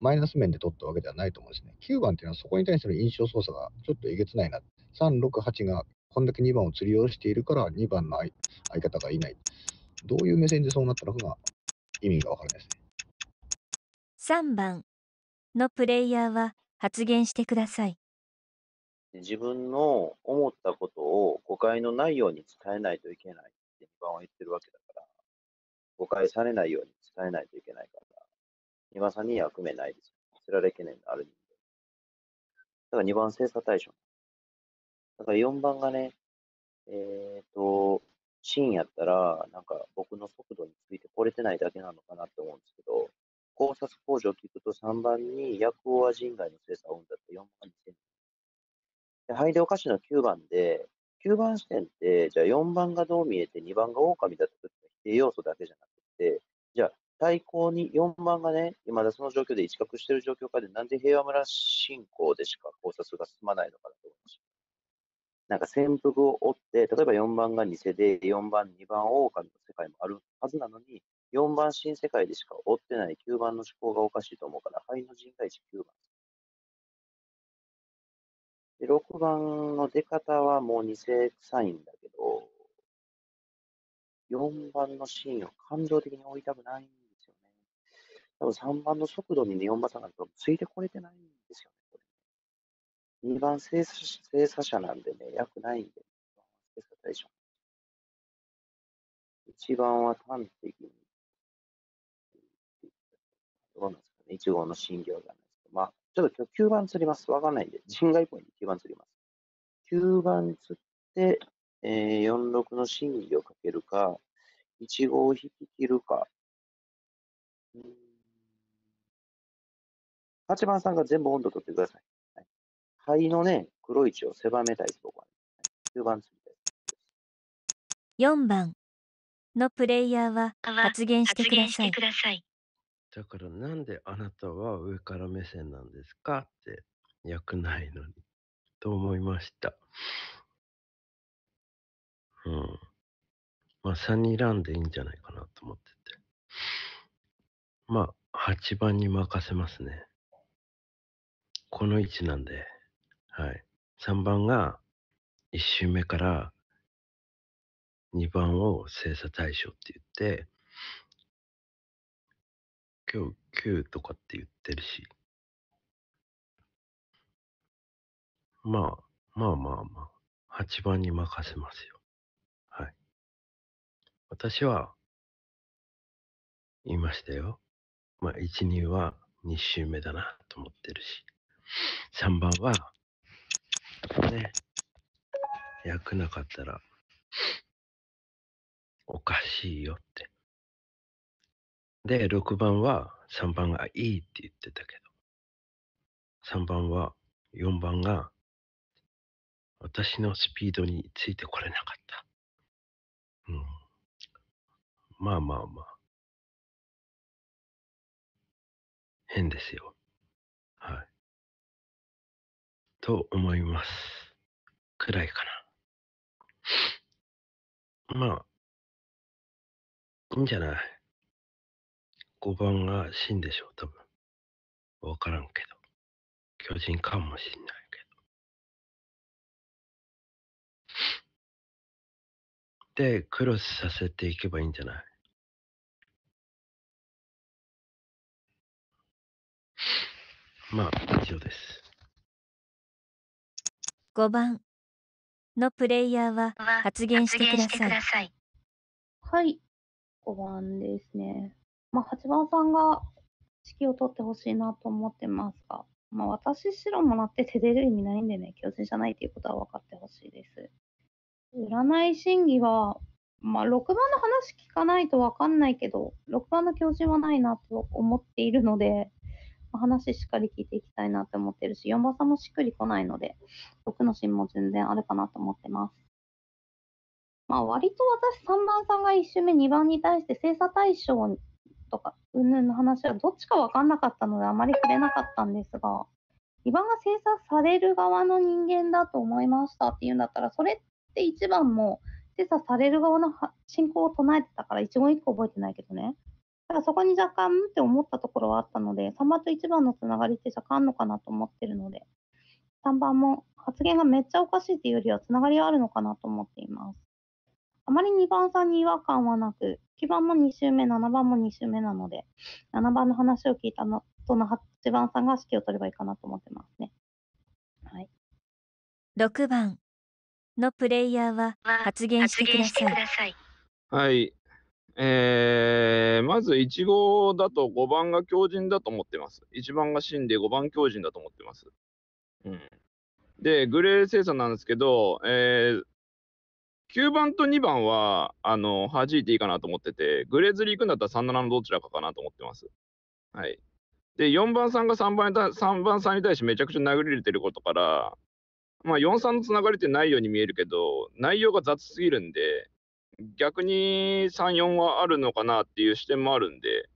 マイナス面で取ったわけではないと思うんですね。9番っていうのはそこに対しての印象操作がちょっとえげつないな。3、6、8がこんだけ2番を釣り下ろしているから2番の相相方がいない。どういう目線でそうなったのかが意味がわからないですね。3番のプレイヤーは発言してください。自分の思ったことを誤解のないように伝えないといけないって2番は言ってるわけだから、誤解されないように伝えないといけないから、2番さんに役目ないですよ。知られ懸念のある人間。だから2番精査対象。だから4番がね、えっ、と、シーンやったら、なんか僕の速度についてこれてないだけなのかなって思うんですけど、考察工場を聞くと3番に薬王は人外の精査を生んだって4番にしてるで、配慮歌詞の9番で、9番視点って、じゃあ4番がどう見えて2番が狼だった時の否定要素だけじゃなくて、じゃあ対抗に4番がね、まだその状況で一角している状況下で、なんで平和村進行でしか考察が進まないのかなと思いました。なんか潜伏を追って、例えば4番が偽で、4番、2番狼の世界もあるはずなのに、4番新世界でしか追ってない9番の思考がおかしいと思うから、灰の人外値9番。で、6番の出方はもう偽臭いんだけど、4番のシーンを感情的に追いたくないんですよね。多分3番の速度にね、4番さんがついてこれてないんですよね。これ2番精査精査者なんでね、役ないんで、精査対象。1番は端的に、どうなんですかね、1号の新業じゃないですか。まあ、ちょっと今日9番釣ります。わかんないんで、人外っぽいんで9番釣ります。9番釣って、えー、46の審議をかけるか、1号を引き切るか。うーん8番さんが全部温度取ってください。はい、肺のね、黒い位置を狭めたいです、僕は、ね。はい、9番釣りです。4番のプレイヤーは発言してください。だからなんであなたは上から目線なんですかって役ないのにと思いました。うん。まあサニーランでいいんじゃないかなと思ってて。まあ8番に任せますね。この位置なんで。はい。3番が1周目から2番を精査対象って言って、今日9とかって言ってるし。まあ、まあまあまあ、8番に任せますよ。はい。私は、言いましたよ。まあ、1、2は2周目だなと思ってるし。3番は、ね、役なかったら、おかしいよって。で、6番は3番がいいって言ってたけど、3番は4番が私のスピードについてこれなかった。うん。まあまあまあ。変ですよ。はい。と思います。くらいかな。まあ、いいんじゃない？?5 番が真でしょう、多分。わからんけど。巨人かもしんないけど。で、クロスさせていけばいいんじゃない？まあ、以上です。5番のプレイヤーは発言してください。はい。5番ですね。まあ、8番さんが指揮を取ってほしいなと思ってますが、まあ、私、白もらってて出る意味ないんでね、巨人じゃないっていうことは分かってほしいです。占い審議は、まあ、6番の話聞かないと分かんないけど、6番の巨人はないなと思っているので、ま話しっかり聞いていきたいなって思ってるし、4番さんもしっくりこないので、6の芯も全然あるかなと思ってます。まあ、割と私、3番さんが1周目、2番に対して精査対象とか、うんぬんの話はどっちか分かんなかったので、あまり触れなかったんですが、2番が精査される側の人間だと思いましたっていうんだったら、それって1番も精査される側の進行を唱えてたから、一言一個覚えてないけどね。だそこに若干って思ったところはあったので、3番と1番のつながりって若干あるのかなと思ってるので、3番も発言がめっちゃおかしいっていうよりはつながりはあるのかなと思っています。あまり2番さんに違和感はなく、9番も2周目、7番も2周目なので、7番の話を聞いたのとの8番さんが指揮を取ればいいかなと思ってますね。はい。6番のプレイヤーは発言してください。はい。えー、まず1号だと5番が強靭だと思ってます。1番が真で5番強靭だと思ってます。うん。で、グレー精査なんですけど、えー、9番と2番は、あの、弾いていいかなと思ってて、グレーズリー行くんだったら37のどちらかかなと思ってます。はい。で、4番さんが3番3番さんに対してめちゃくちゃ殴られてることから、まあ、4、3のつながりってないように見えるけど、内容が雑すぎるんで、逆に3、4はあるのかなっていう視点もあるんで、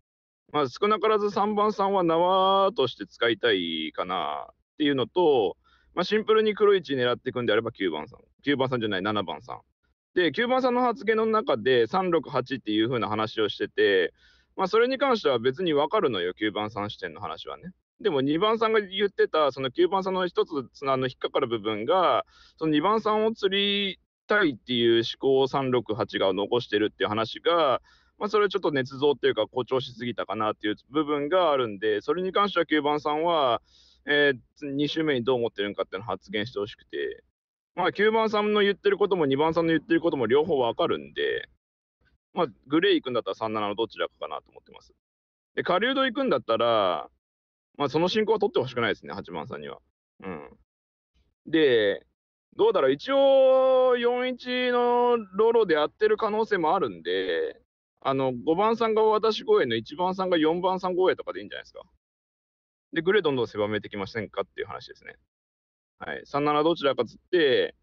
まあ、少なからず3番さんは縄として使いたいかなっていうのと、まあ、シンプルに黒い位置狙っていくんであれば9番さん。9番さんじゃない、7番さん。で、9番さんの発言の中で368っていう風な話をしてて、まあ、それに関しては別にわかるのよ、9番さん視点の話はね。でも2番さんが言ってた、その9番さんの一つあの引っかかる部分が、その2番さんを釣りたいっていう思考を368が残してるっていう話が、まあ、それちょっと捏造っていうか誇張しすぎたかなっていう部分があるんで、それに関しては9番さんは、えー、2週目にどう思ってるのかっていうのを発言してほしくて、まあ、9番さんの言ってることも2番さんの言ってることも両方わかるんで、まあ、グレー行くんだったら37のどちらかかなと思ってます。で、下流道行くんだったら、まあ、その進行は取ってほしくないですね、8番さんには。うん。で、どうだろう、一応、41のロロでやってる可能性もあるんで、あの、5番さんが私護衛の1番さんが4番さん護衛とかでいいんじゃないですか。で、グレーどんどん狭めてきませんかっていう話ですね。はい。37どちらかつって、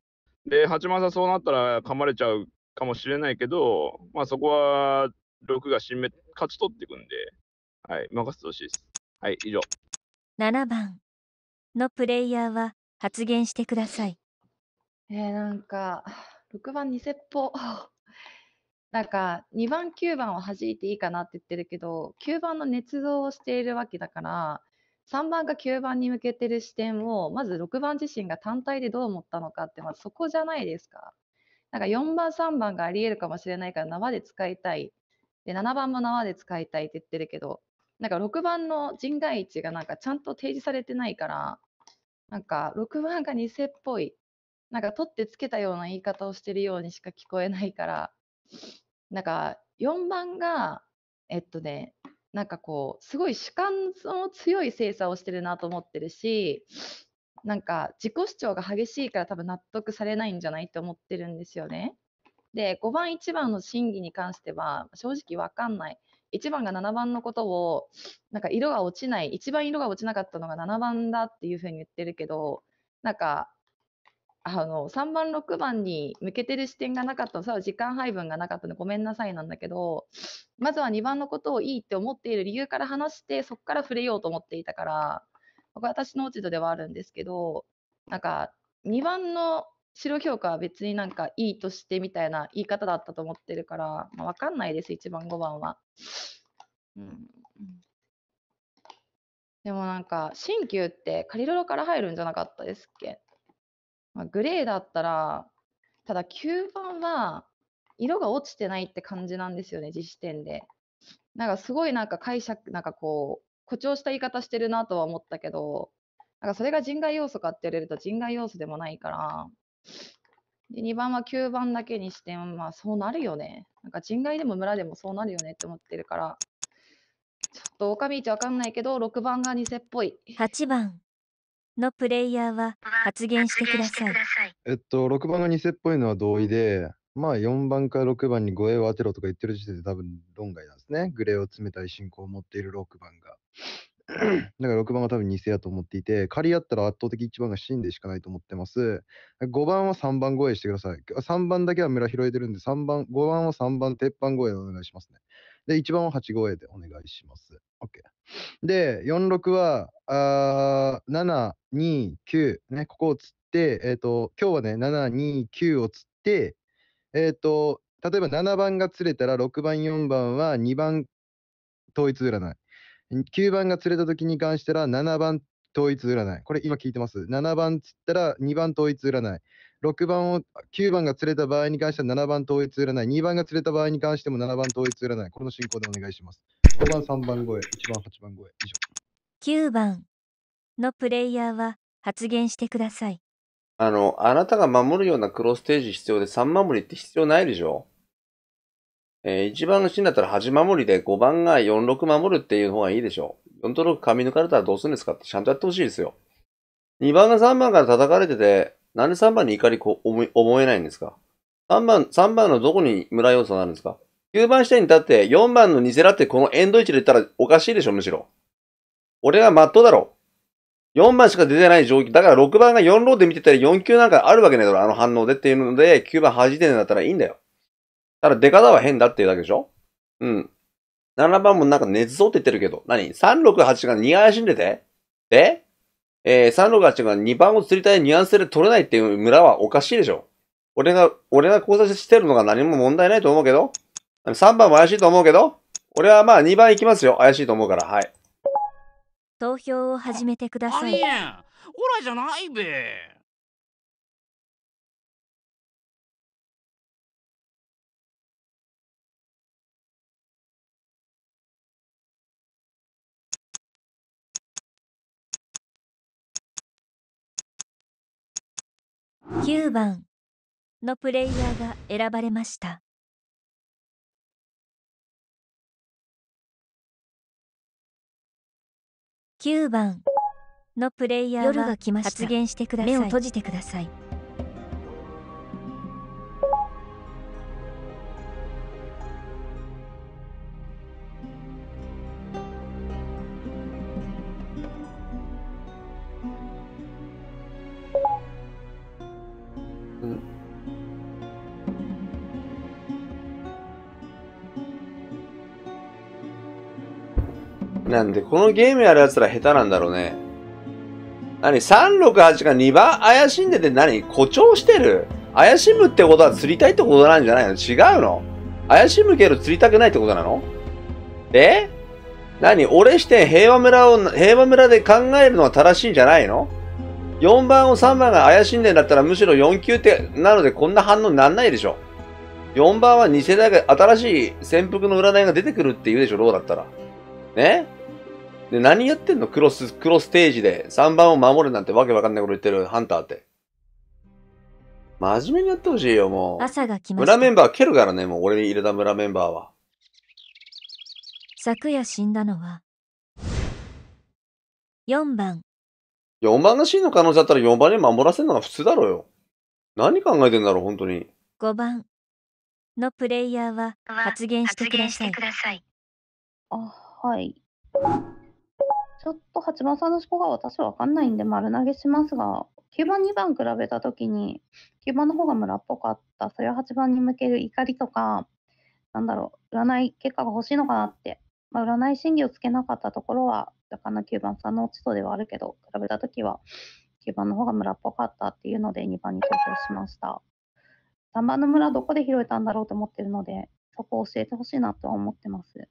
で、8番さんそうなったら噛まれちゃうかもしれないけど、まあそこは6が新め、勝ち取っていくんで、はい、任せてほしいです。はい、以上。7番のプレイヤーは発言してください。えー、なんか、6番ニセッポ。なんか、2番、9番を弾いていいかなって言ってるけど、9番の捏造をしているわけだから、3番が9番に向けてる視点を、まず6番自身が単体でどう思ったのかって、ま、そこじゃないですか。なんか4番、3番があり得るかもしれないから縄で使いたい。で、7番も縄で使いたいって言ってるけど、なんか6番の人外位置がなんかちゃんと提示されてないから、なんか6番が偽っぽい。なんか取ってつけたような言い方をしてるようにしか聞こえないから、なんか4番が、えっとね、なんかこう、すごい主観の強い精査をしてるなと思ってるし、なんか自己主張が激しいから多分納得されないんじゃないって思ってるんですよね。で、5番、1番の審議に関しては正直わかんない。1番が7番のことを、なんか色が落ちない、一番色が落ちなかったのが7番だっていうふうに言ってるけど、なんか、あの、3番、6番に向けてる視点がなかったの、それは時間配分がなかったのでごめんなさいなんだけど、まずは2番のことをいいって思っている理由から話して、そこから触れようと思っていたから、これ私の落ち度ではあるんですけど、なんか、2番の白評価は別になんかいいとしてみたいな言い方だったと思ってるから、まあ、わかんないです、1番、5番は。うん。でもなんか、新旧ってカリロロから入るんじゃなかったですっけ？まあ、グレーだったら、ただ9番は色が落ちてないって感じなんですよね、実視点で。なんかすごいなんか解釈、なんかこう、誇張した言い方してるなとは思ったけど、なんかそれが人外要素かって言われると人外要素でもないから、で2番は9番だけにして、まあそうなるよね。なんか人外でも村でもそうなるよねって思ってるから、ちょっと狼市わかんないけど、6番が偽っぽい。8番のプレイヤーは発言してください。えっと、6番が偽っぽいのは同意で、まあ4番から6番に護衛を当てろとか言ってる時点で多分論外なんですね。グレーを詰めたい進行を持っている6番が。だから6番は多分偽やと思っていて、仮やったら圧倒的1番が真でしかないと思ってます。5番は3番護衛してください。3番だけは村拾えてるんで、3番、5番は3番鉄板護衛でお願いしますね。で、1番は8護衛でお願いします。OK。で、46は、あ7、2、9、ね、ここを釣って、えっ、と、今日はね、7、2、9を釣って、えっ、と、例えば7番が釣れたら、6番、4番は2番統一占い。9番が釣れた時に関しては、7番統一占い。これ今聞いてます。7番釣ったら2番統一占い。6番を、9番が釣れた場合に関しては7番統一占い。2番が釣れた場合に関しても7番統一占い。この進行でお願いします。5番、3番超え、1番、8番超え。以上。9番のプレイヤーは発言してください。あの、あなたが守るようなクロステージ必要で3守りって必要ないでしょ？えー、1番が死んだったら8守りで5番が4、6守るっていう方がいいでしょ？4と6噛み抜かれたらどうするんですかってちゃんとやってほしいですよ。2番が3番から叩かれてて、なんで3番に怒りこ思思えないんですか ?3 番、3番のどこに村要素があるんですか ?9 番下に立って4番のニセラってこのエンド位置で言ったらおかしいでしょ、むしろ。俺がマットだろ。4番しか出てない状況。だから6番が4ローで見てたら4球なんかあるわけねえだろ、あの反応でっていうので、9番弾いてんだったらいいんだよ。ただ出方は変だっていうだけでしょ？うん。7番もなんか捏造って言ってるけど、何 ?368 が苦怪しんでてで？えー、368が2番を釣りたいニュアンスで取れないっていう村はおかしいでしょ俺が、俺が考察してるのが何も問題ないと思うけど、3番も怪しいと思うけど、俺はまあ2番行きますよ。怪しいと思うから、はい。投票を始めてくだあさい。りえん。オラじゃないべ。9番のプレイヤーが選ばれました。9番のプレイヤーが発言してください。目を閉じてください。なんで、このゲームやる奴ら下手なんだろうね。何 ?368 が2番怪しんでて何？誇張してる？怪しむってことは釣りたいってことなんじゃないの？違うの？怪しむけど釣りたくないってことなの？え？何？俺視点平和村を、平和村で考えるのは正しいんじゃないの ?4 番を3番が怪しんでんだったらむしろ4級って、なのでこんな反応になんないでしょ。4番は2世代が新しい潜伏の占いが出てくるって言うでしょ、ローだったら。ね？で、何やってんの？クロス、クロステージで3番を守るなんてわけわかんないこと言ってるハンターって。真面目にやってほしいよ、もう。朝が来ました村メンバー蹴るからね、もう俺に入れた村メンバーは。昨夜死んだのは4番4番が C の可能性だったら4番に守らせるのが普通だろうよ。何考えてんだろう、本当に。5番のプレイヤーは発言してください。あ、はい。ちょっと8番さんの思考が私は分かんないんで丸投げしますが、9番、2番比べたときに、9番の方が村っぽかった。それは8番に向ける怒りとか、なんだろう、占い結果が欲しいのかなって。まあ、占い審議をつけなかったところは、若干な9番さんの落ち度ではあるけど、比べたときは9番の方が村っぽかったっていうので2番に投票しました。3番の村どこで拾えたんだろうと思ってるので、そこを教えてほしいなとは思ってます。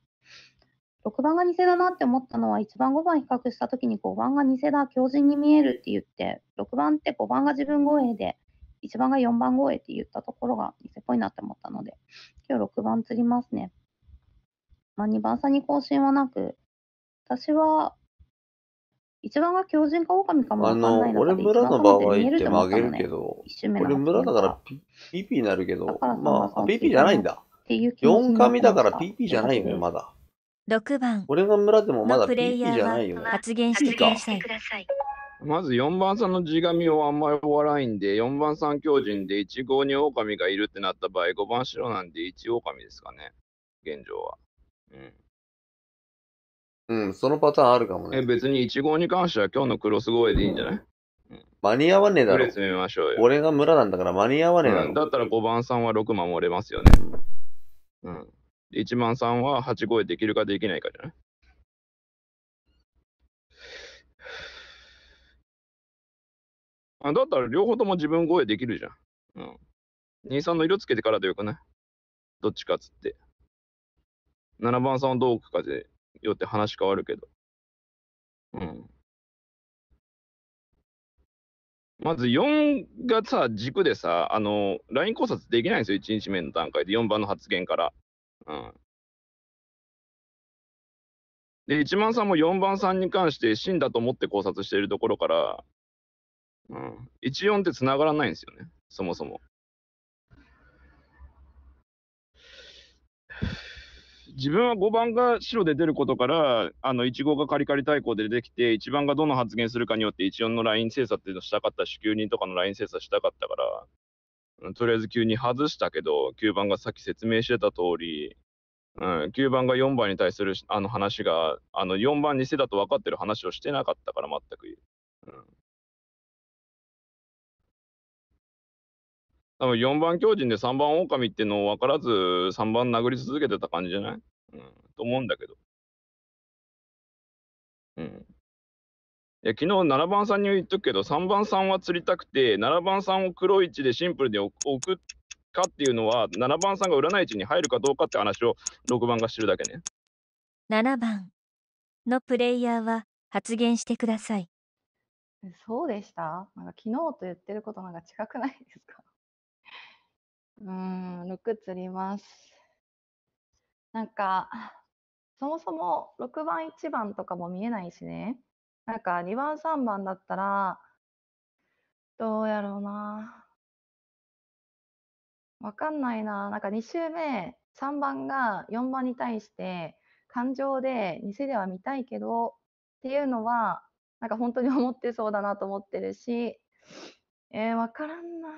6番が偽だなって思ったのは1番5番比較したときに5番が偽だ強靭に見えるって言って6番って5番が自分護衛で1番が4番護衛って言ったところが偽っぽいなって思ったので今日6番釣りますね。まあ、2番差に更新はなく私は1番が強靭か狼かもあわかんなのい、中で俺村の場合って曲げるけど、俺村だから発言 P- PP になるけど、まあ、その PP じゃないんだ。っていう気持ちに4神だからました PP じゃないよね、まだ。6番俺が村でもまだのプレイ PP じゃヤないよね。ーは発言してください。まず4番さんの地紙をあんまり終わらないんで、4番さん強靭で1号に狼がいるってなった場合、5番白なんで1狼ですかね、現状は。うん、そのパターンあるかもね。え、別に1号に関しては今日のクロスゴーでいいんじゃない？間に合わねえだろプレ。詰めましょうよ。俺が村なんだから間に合わねえだろ。うん、だったら5番さんは6守れますよね。うん。で1番さんは8超えできるかできないかじゃない？あだったら両方とも自分超えできるじゃん。うん。2、3の色つけてからでよくない？どっちかっつって。7番さんをどう置くかでよって話変わるけど。うん。まず4がさ、軸でさ、あの、ライン考察できないんですよ、1日目の段階で、4番の発言から。うん。で、1番さんも4番さんに関して死んだと思って考察しているところから、うん、14って繋がらないんですよね、そもそも。自分は5番が白で出ることから、あの1号がカリカリ対抗で出てきて、1番がどの発言するかによって14のライン精査っていうのをしたかったし、9人とかのライン精査したかったから、とりあえず9に外したけど、9番がさっき説明してた通り、うん、9番が4番に対するあの話が、あの4番偽だと分かってる話をしてなかったから、全く。うん多分4番強靭で3番狼っていうのを分からず、3番殴り続けてた感じじゃない？うん、と思うんだけど。うん。いや、昨日7番さんに言っとくけど、3番さんは釣りたくて、7番さんを黒い位置でシンプルで置くかっていうのは、7番さんが占い位置に入るかどうかって話を6番がしてるだけね。7番のプレイヤーは発言してください。そうでした？なんか昨日と言ってることなんか近くないですか？うーん、6釣ります。なんか、そもそも6番、1番とかも見えないしね。なんか2番、3番だったら、どうやろうな。わかんないな。なんか2周目、3番が4番に対して、感情で偽では見たいけどっていうのは、なんか本当に思ってそうだなと思ってるし、えー、わからんな。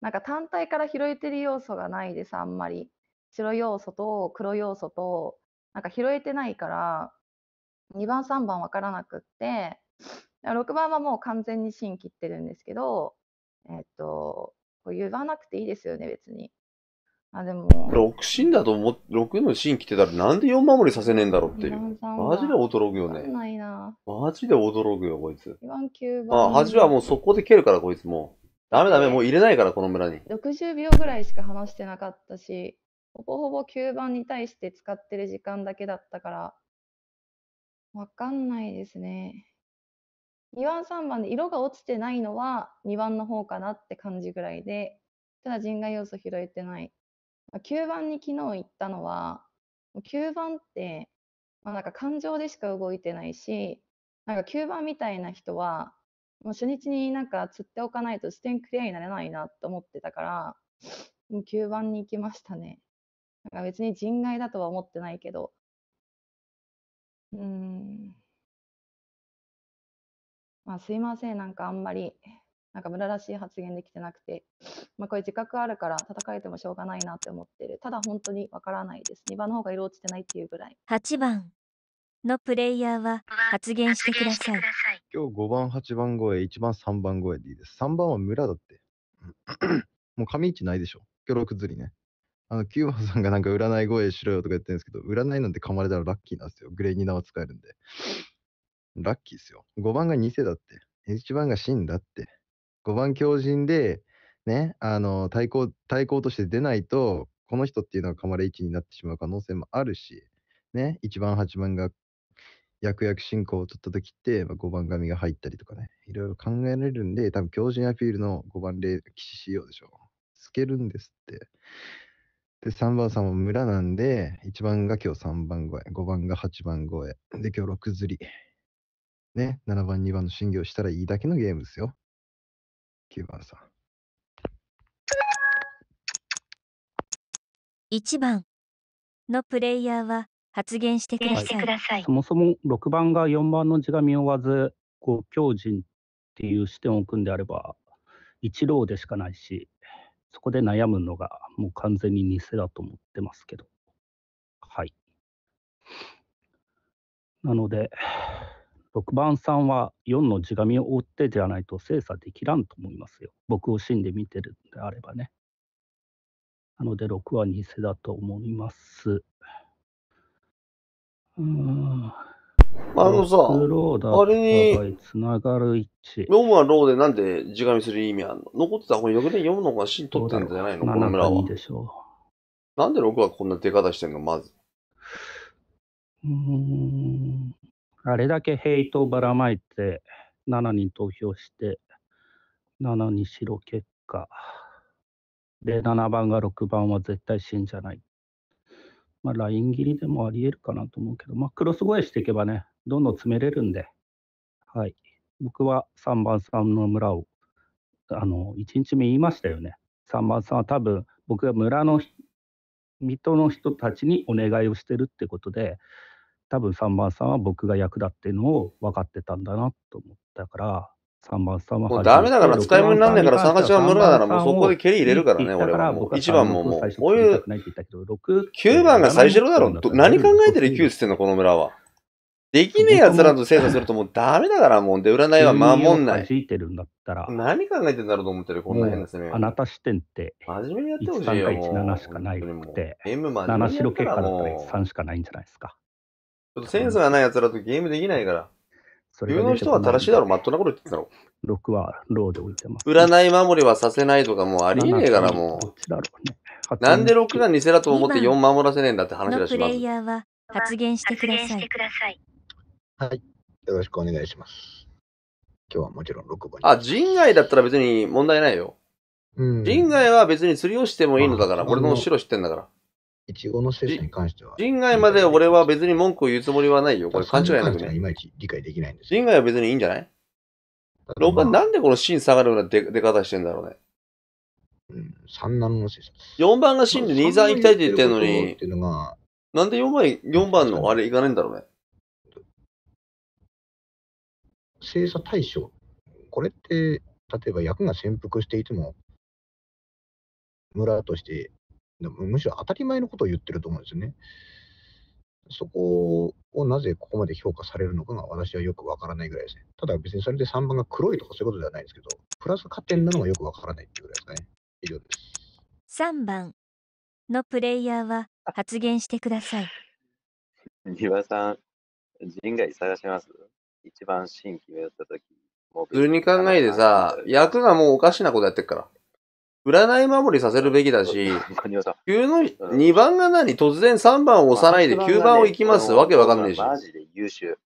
なんか単体から拾えてる要素がないです、あんまり。白要素と黒要素と、なんか拾えてないから、2番、3番わからなくって、6番はもう完全に芯切ってるんですけど、えっと、言わなくていいですよね、別に。あ、でも、6進だと思っ、6の進来てたらなんで4守りさせねえんだろうってい2う。番、3マジで番。驚くよね。ないな。マジで驚くよ、こいつ。2番、9あ、番。8はもう速攻で蹴るから、こいつもう。ダメダメ、もう入れないから、この村に。60秒ぐらいしか話してなかったし、ほぼほぼ9番に対して使ってる時間だけだったから、わかんないですね。2番、3番で色が落ちてないのは2番の方かなって感じぐらいで、ただ人外要素拾えてない。ま9番に昨日言ったのは、9番って、まあ、なんか感情でしか動いてないし、なんか9番みたいな人は、もう初日になんか釣っておかないと視点クリアになれないなと思ってたから、もう9番に行きましたね。なんか別に人外だとは思ってないけど。うーん。まあすいません、なんかあんまり、なんか無駄らしい発言できてなくて、まあこれ自覚あるから戦えてもしょうがないなって思ってる。ただ本当にわからないです。2番の方が色落ちてないっていうぐらい。8番のプレイヤーは発言してください。今日5番、8番超え、1番、3番超えでいいです。3番は村だって。もう上位置ないでしょ。今日6釣りね。あの、9番さんがなんか占い声しろよとか言ってるんですけど、占いなんて噛まれたらラッキーなんですよ。グレーに縄使えるんで。ラッキーですよ。5番が偽だって。1番が真だって。5番強靭で、ね、あの、対抗、対抗として出ないと、この人っていうのは噛まれ位置になってしまう可能性もあるし、ね、1番、8番が役々進行を取った時って、まあ、5番紙が入ったりとかね、いろいろ考えられるんで、多分強靭アピールの5番例、騎士仕様でしょ。透けるんですって。で、3番さんも村なんで、1番が今日3番超え、5番が8番超え、で、今日6釣り。ね、7番、2番の審議をしたらいいだけのゲームですよ。9番さん。1番のプレイヤーは発言してください。そもそも6番が4番の地紙を追わず、こう強靭っていう視点を置くんであれば、一郎でしかないし、そこで悩むのがもう完全に偽だと思ってますけど。はい。なので、6番さんは4の地紙を追ってじゃないと精査できらんと思いますよ。僕を死んで見てるんであればね。なので6は偽だと思います。うーん。あのさ6あれにつながる位置。はローでなんで地紙する意味あんの？残ってたこれ横で読むのが芯取ってんじゃないの？この村7はか2。でしょなんで6はこんな出方してんの？まず。う。ん。あれだけヘイトをばらまいて、7に投票して、7に白結果。で、7番が6番は絶対死んじゃない。まあ、ライン切りでもあり得るかなと思うけど、まあ、クロス越えしていけばね、どんどん詰めれるんで、はい。僕は3番さんの村を、あの、1日目言いましたよね。3番さんは多分、僕が村の水戸の人たちにお願いをしてるってことで、多分3番さんは僕が役だっていうのを分かってたんだなと思ったから、3番さんはもうダメだから使い物になんないから3 38番村ならもうそこで蹴り入れるからね、俺はもう。1番ももう、こういう、9 9番が最初だろ。ど何考えてる9っつってんの、この村は。できねえ奴らと精査するともうダメだからもう。で、占いは守んない。弾いてるんだったら、何考えてんだろうと思ってる、こんな変な攻めあなた視点って、真面目にやってほしい13よ。かもう17しかないくて、M 真面目7にやったら白結果だったらもう3しかないんじゃないですか。ちょっとセンスがない奴らとゲームできないから。それがね言うの人は正しいだろ、まっとうなこと言ってんだろ。6はローで置いてます。占い守りはさせないとかもうありえねえからもどっちだろうね。う。なんで6が偽だと思って二番4守らせねえんだって話のだしますプレイ。ヤーは発言してください。はい。よろしくお願いします。今日はもちろん6番に。あ、人外だったら別に問題ないよ。うん。人外は別に釣りをしてもいいのだから、まあ俺の白知ってんだから。いちごの精査に関しては、人外まで俺は別に文句を言うつもりはないよ。これ勘違いなくね。いまいち理解できないんです。人外は別にいいんじゃない？僕はなんでこの芯下がるような出出方してんだろうね。3ナノの精査。4番が芯で2、3行きたいって言ってんのにっ、ていうのが、なんで4番、4番のあれ行かないんだろうね？精査対象。これって、例えば役が潜伏していても、村として、むしろ当たり前のことを言ってると思うんですよね。そこをなぜここまで評価されるのかが私はよくわからないぐらいですね。ただ別にそれで3番が黒いとかそういうことではないんですけど、プラス加点なのがよくわからないっていうぐらいですかね。以上です。3番のプレイヤーは発言してください。庭さん、人外探します？一番新決めよったとき。もう普通に考えてさ、役がもうおかしなことやってっから。占い守りさせるべきだし、急の2番が何？突然3番を押さないで9番を行きますわけわかんないし。マジで優秀。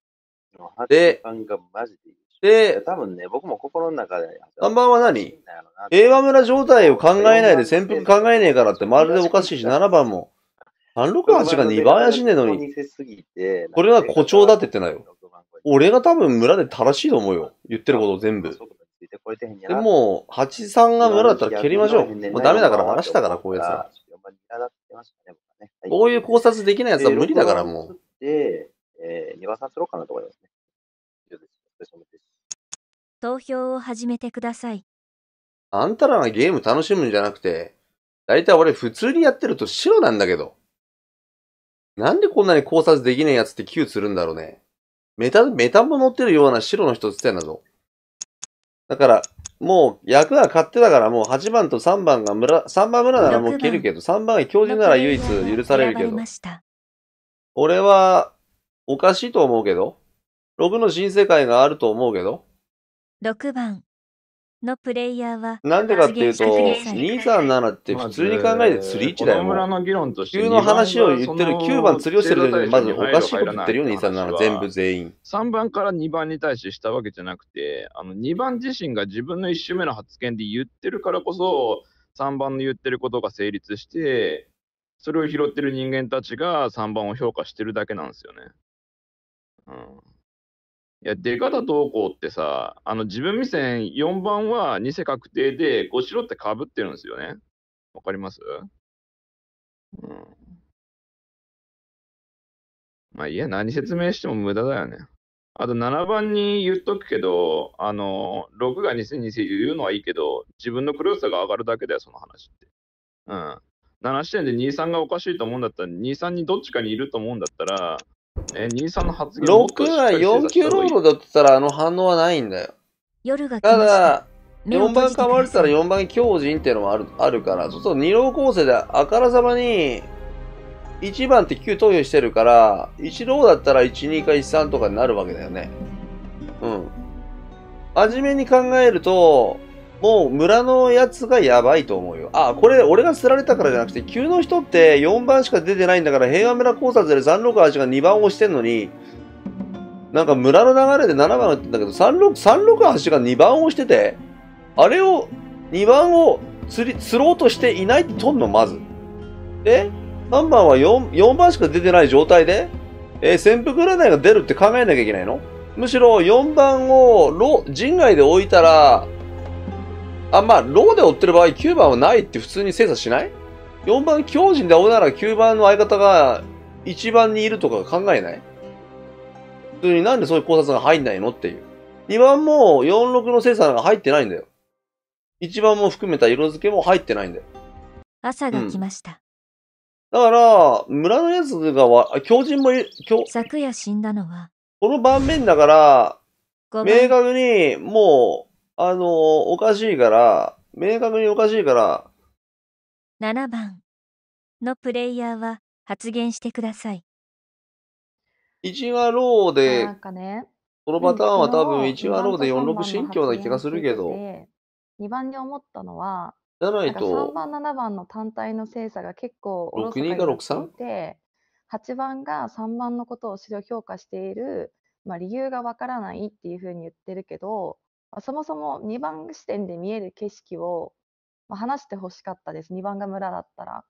で8番がマジで多分ね、僕も心の中で、3番は何？平和村状態を考えないで潜伏考えねえからってまるでおかしいし、7番も。368が2番怪しんでんのに、これは誇張だって言ってないよ。俺が多分村で正しいと思うよ。言ってること全部。でも、83が村だったら蹴りましょう。もうダメだから、話したから、こういうやつら。こういう考察できないやつは無理だから、もう。で、えー、庭さん釣ろうかなと思いますね。以上です。お疲れ様です投票を始めてください。あんたらがゲーム楽しむんじゃなくて、だいたい俺普通にやってると白なんだけど。なんでこんなに考察できねえやつって Q するんだろうね。メタ、メタも乗ってるような白の人って言ってんだぞ。だから、もう役が勝手だからもう8番と3番が村、3番村ならもう蹴るけど、3番が強靭なら唯一許されるけど。俺は、おかしいと思うけど。6の新世界があると思うけど。6番のプレイヤーはなんでかっていうと、発言してください237って普通に考えて釣り1だよ。村の議論として急の話を言ってる9番釣りをしてる時点でまずおかしいこと言ってるよ、237全部全員。3番から2番に対してしたわけじゃなくて、あの2番自身が自分の1周目の発言で言ってるからこそ、3番の言ってることが成立して、それを拾ってる人間たちが3番を評価してるだけなんですよね。うん。いや、出方どうこうってさ、あの自分目線4番は偽確定で、5白って被ってるんですよね。わかります？うん。まあいいや、何説明しても無駄だよね。あと7番に言っとくけど、あの、6が2020言うのはいいけど、自分の黒さが上がるだけだよ、その話って。うん。7視点で23がおかしいと思うんだったら、23にどっちかにいると思うんだったら、え、23の発言もっとし6がっかり精査し4級ロードだったらあの反応はないんだよ。夜が来たましただ、4番目を閉じて変われてたら4番強靭っていうのもあるあるから、そうすると2浪構成であからさまに1番って9投与してるから、1浪だったら1、2か1、3とかになるわけだよね。うん。真面目に考えると、もう村のやつがやばいと思うよ。あ、これ俺が釣られたからじゃなくて、9の人って4番しか出てないんだから、平和村考察で368が2番を押してんのに、なんか村の流れで7番打ってんだけど、36 368が2番を押してて、あれを、2番を釣り、釣ろうとしていないって取んの、まず。で、3番は 4, 4番しか出てない状態で、えー潜伏占いが出るって考えなきゃいけないの？むしろ4番をロ人外で置いたら、あ、まあ、ローで追ってる場合9番はないって普通に精査しない ?4 番強靭で追うなら9番の相方が1番にいるとか考えない？普通になんでそういう考察が入んないのっていう。2番も46の精査が入ってないんだよ。1番も含めた色付けも入ってないんだよ。朝が来ました。だから、村のやつが強靭もいる、強、昨夜死んだのはこの盤面だから、5明番確に、もう、あのおかしいから、明確におかしいから、7番のプレイヤーは発言してください。1がローでなん、かね、このパターンは多分昨日1がローで2番と46新境な気がするけど、2番で思ったのは、じゃなないんか3と、番、7番の単体の精査が結構おろそか62にかなってい 63? て、8番が3番のことを白評価しているまあ、理由がわからないっていうふうに言ってるけど、ま、そもそも2番視点で見える景色を、ま、話してほしかったです。2番が村だったら。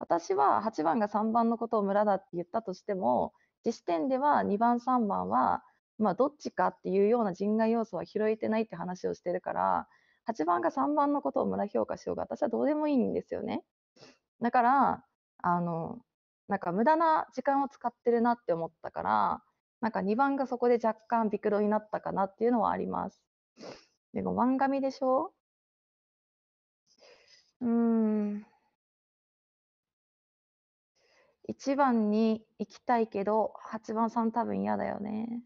私は8番が3番のことを村だって言ったとしても、実視点では2番、3番は、ま、どっちかっていうような人外要素は拾えてないって話をしてるから、8番が3番のことを村評価しようが、私はどうでもいいんですよね。だから、あの、なんか無駄な時間を使ってるなって思ったから、なんか2番がそこで若干ビクロになったかなっていうのはあります。でも、漫画見でしょ？うーん。1番に行きたいけど、8番さん多分嫌だよね。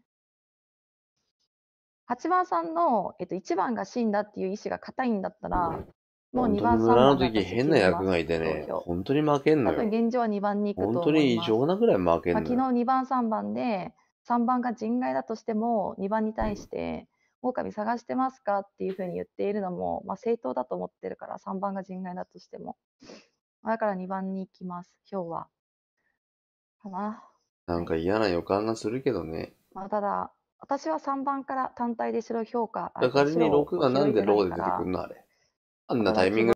8番さんの、えっと、1番が死んだっていう意志が固いんだったら、もう2本当番、3に村の時変な役。がいてね。本当に負けんの多分よ。現状は2番に行くと本当に異。常なぐらい負けまあ、んのよ。昨日2番、3番で、3番が人外だとしても、2番に対して、狼探してますか？っていうふうに言っているのも、まあ、正当だと思ってるから、3番が人外だとしても。だから2番に行きます、今日は。かな。なんか嫌な予感がするけどね。まあ、ただ、私は3番から単体で白評価、あ仮に白を6がなんでローで出てくんのあれ。あんなタイミング。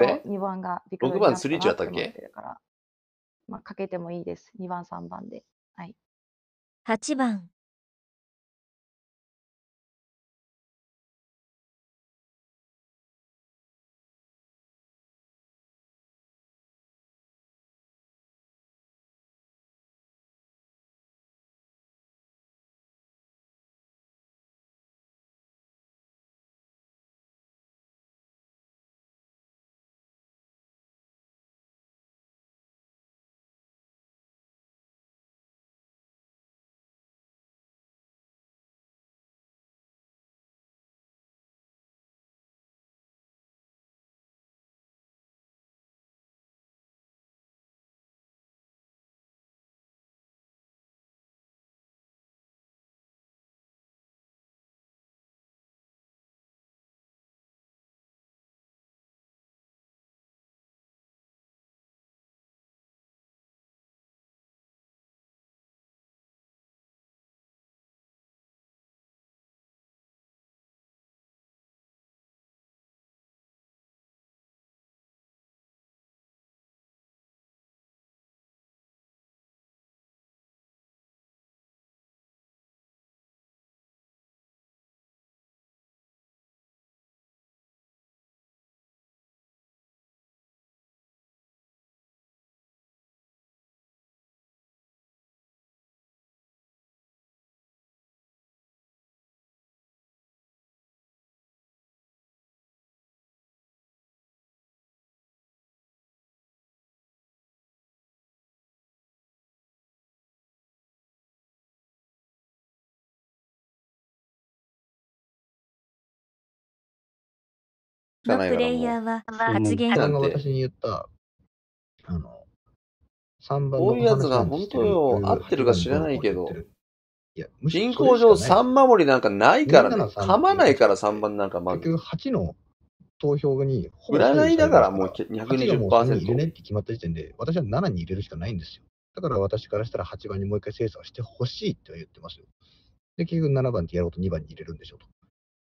え2番がビクロ ?6 番になったスリーチなったっけまあ、かけてもいいです。2番、3番で。はい。8番のプレイヤーは発言が私に言った、あの、3番のこういうやつが本当よ、合ってるか知らないけど、人口上3守りなんかないからね。噛まないから3番なんかまず。結局8の投票に占いだからもう8がもうそこに入れない220%。って決まった時点で、私は7に入れるしかないんですよ。だから私からしたら8番にもう一回精査をしてほしいって言ってますよ。で、結局7番ってやろうと2番に入れるんでしょと。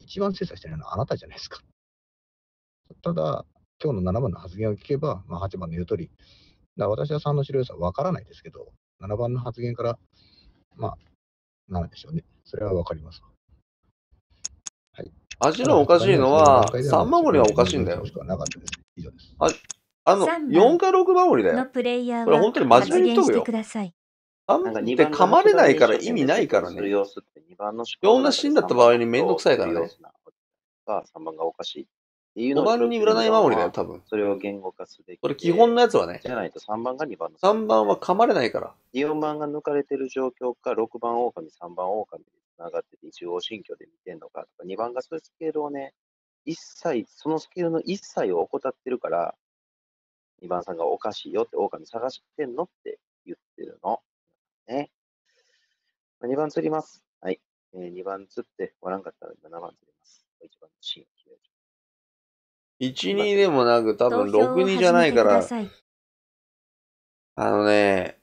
一番精査してないのはあなたじゃないですか。ただ、今日の7番の発言を聞けば、まあ、8番の言う通り、だ私は3の白良さは分からないですけど、7番の発言から、まあ、なんでしょうね。それはわかります。はい。味のおかしいのは、3守りはおかしいんだよも。しなかったです。以上です。ああの、三番4か6守りだのよ。プレイヤーこれ本当に真は面目に言っとくよ発言してく。ださい。3なんか2って番噛まれないから意味ないからね。する様子って2番の4が死んだった場合にめんどくさいからね。が3番がおかしいっていうの5番に占い守りだよ、多分。それを言語化すべき。これ基本のやつはね。じゃないと3番が2番の。3番は噛まれないから。4番が抜かれてる状況か、6番狼、3番狼につながってて、一応新居で見てんのかとか、2番がそういうスケールをね、一切、そのスケールの一切を怠ってるから、2番さんがおかしいよって狼探してんのって言ってるの。ね。2番釣ります。はい。えー、2番釣って、おらんかったら7番釣ります。1番のシーンを決める。1、2でもなく多分投票を6、2じゃないからあのね、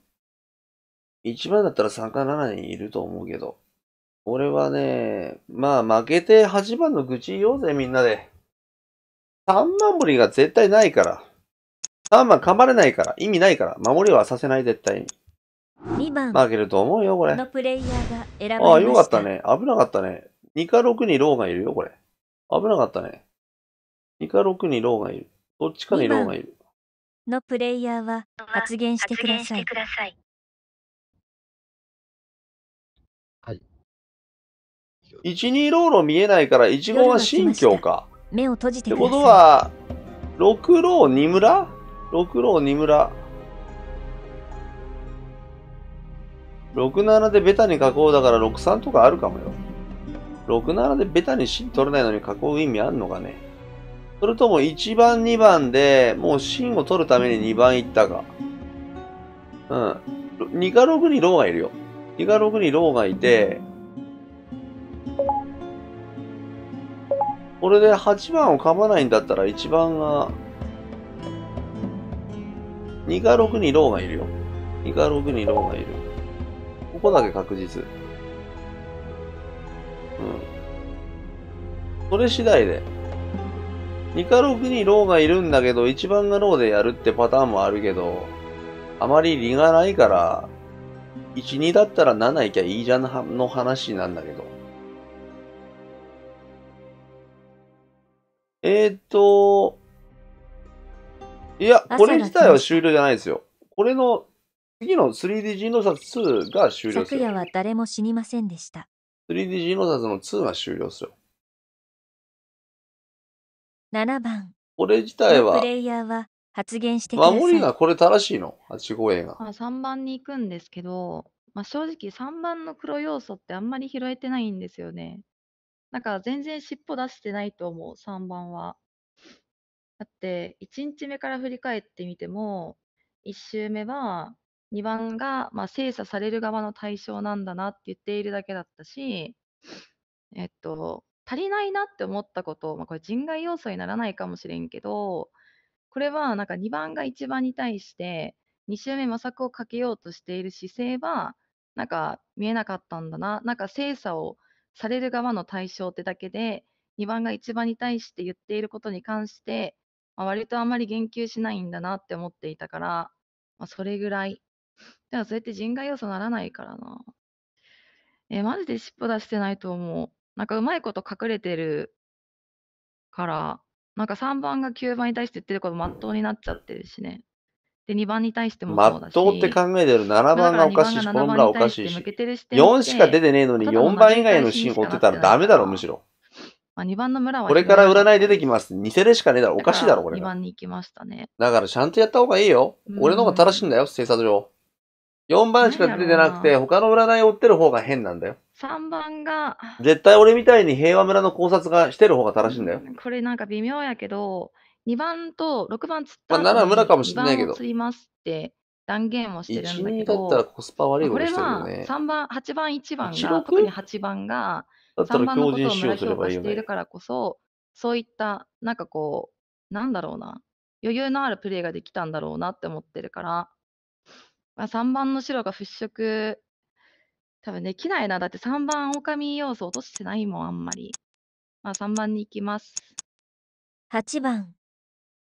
1番だったら3か7にいると思うけど、俺はね、まあ負けて8番の愚痴言おうぜ、みんなで。3守りが絶対ないから。3番噛まれないから。意味ないから。守りはさせない、絶対に。2番負けると思うよ、これ。のプレイヤーが選ば。ああ、よかったね。危なかったね。2か6にローがいるよ、これ。危なかったね。2か6にローがいる。どっちかにローがいる。のプレイヤーは発言してください。はい。1、2ローロ見えないから、1号が新居か。目を閉じっててこください。とは、6ロー2村 ?6 ロー2村。6、7でベタに囲うだから6、3とかあるかもよ。6、7でベタに芯取れないのに囲う意味あんのかね？それとも1番、2番でもう芯を取るために2番行ったか。うん。2か6にローがいるよ。2か6にローがいて、これで8番を噛まないんだったら1番が、2か6にローがいるよ。2か6にローがいる。ここだけ確実。うん。それ次第で。2か6にローがいるんだけど、1番がローでやるってパターンもあるけど、あまり利がないから、1、2だったら7いきゃいいじゃんの話なんだけど。えーっと、いや、これ自体は終了じゃないですよ。これの次の 3D 人狼殺2が終了する。昨夜は誰も死にませんでした。3D 人狼殺の2が終了する。7番これ自体はのプ、レイヤーは発言してください。守りがこれ正しいの ?85A が。まあ、3番に行くんですけど、まあ、正直3番の黒要素ってあんまり拾えてないんですよね。なんか全然尻尾出してないと思う、3番は。だって、1日目から振り返ってみても、1周目は2番が、まあ、精査される側の対象なんだなって言っているだけだったし、えっと、足りないなって思ったこと、まあ、これ人外要素にならないかもしれんけど、これはなんか2番が1番に対して、2周目模索をかけようとしている姿勢は、なんか見えなかったんだな。なんか精査をされる側の対象ってだけで、2番が1番に対して言っていることに関して、まあ、割とあんまり言及しないんだなって思っていたから、まあ、それぐらい。でもそれって人外要素ならないからな。え、マジで尻尾出してないと思う。なんかうまいこと隠れてるから、なんか3番が9番に対して言ってることまっとうになっちゃってるしね。で、2番に対してもまそうだし。っとうって考えてる7番がおかしいし、この村お2番かしいしに対して向けてる視点って4しか出てねえのにただの4番以外のシーン追ってたらダメだろ、むしろ。まあ、2番の村はこれから占い出てきます。偽でしかねえだろ、おかしいだろ、これ2が。番に行きましたね。だからちゃんとやった方がいいよ。俺の方が正しいんだよ、生殺上。4番しか出てなくて、他の占いを追ってる方が変なんだよ。3番が、絶対俺みたいに平和村の考察がしてる方が正しいんだよ。これなんか微妙やけど、2番と6番釣ったまあ、後に7村かもしれないけ2ど。釣りますって断言をしてるんだ1、け2だど、ったらコスパ悪いこれことしてるよはね。3番、8番、1番1が、6特に8番が、だったら3番のことを強靭使用村評価すればいるからこそ、そういった、なんかこう、なんだろうな、余裕のあるプレーができたんだろうなって思ってるから、まあ、3番の白が払拭、多分できないな。だって3番狼要素落としてないもん、あんまり。まあ3番に行きます。8番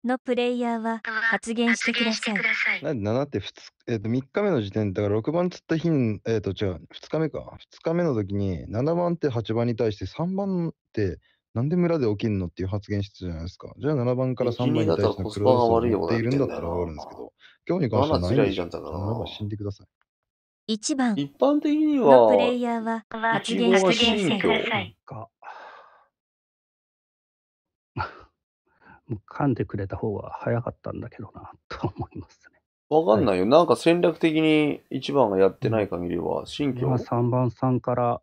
のプレイヤーは発言してください。なんで7って2、えっと3日目の時点だから6番釣った日に、えっ、と違う、2日目か。2日目の時に7番って8番に対して3番ってなんで村で起きんのっていう発言してたじゃないですか。じゃあ7番から3番に対しての黒要素を持っているんだったらわかるんですけど、今日に関してはないんでしょ。7番死んでください。1番一般的にのプは、レイヤーは発言してください。かもう噛んでくれた方が早かったんだけどな、と思いますね。わかんないよ。なんか戦略的に1番がやってない限りは、新居今3番さんから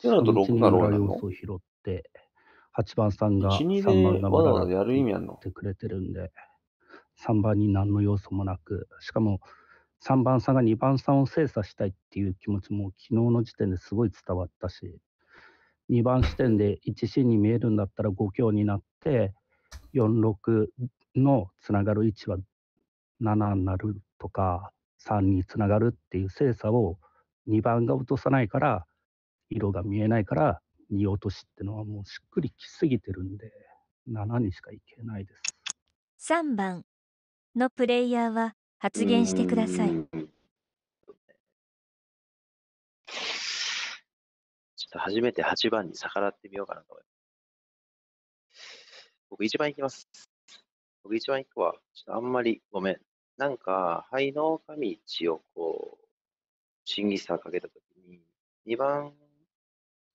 てなると6初日になの8番さんが1 2 3番がでわざわざやる意味あんの？ってくれてるんで、3番に何の要素もなく、しかも3番さんが2番さんを精査したいっていう気持ちも昨日の時点ですごい伝わったし、2番視点で1シーンに見えるんだったら5強になって、4、6のつながる位置は7になるとか、3につながるっていう精査を2番が落とさないから、色が見えないから、2落としってのはもうしっくりきすぎてるんで、7にしかいけないです。3番のプレイヤーは発言してください。ちょっと初めて8番に逆らってみようかなと思います。僕1番行きます。僕1番行くわ。ちょっとあんまりごめん。なんか、灰の神一をこう、審議差かけたときに、2番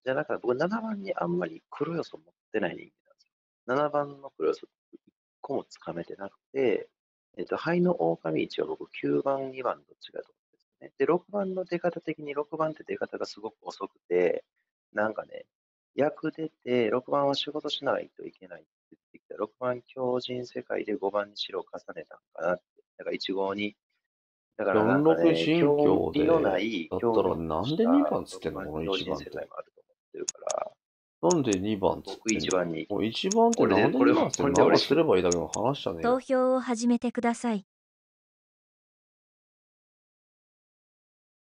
じゃなくて、僕7番にあんまり黒要素持ってない人間なんですよ。7番の黒要素1個もつかめてなくて、えっと、灰の狼一は僕9番、2番どっちかと思うんですね。で、6番の出方的に6番って出方がすごく遅くて、なんかね、役出て、6番は仕事しないといけないって言ってきた。6番強靭世界で5番に白を重ねたんかなって。だから1号に。だからなんかね、46新興居で、味のない、だったらなんで2番つってんの？この1番って。てるから、なんで2番つって僕1番に。もう1番ってこれでなんでこれ2番つってんの？これで俺なんかすればいいだけの話じゃねえ投よ。票を始めてください。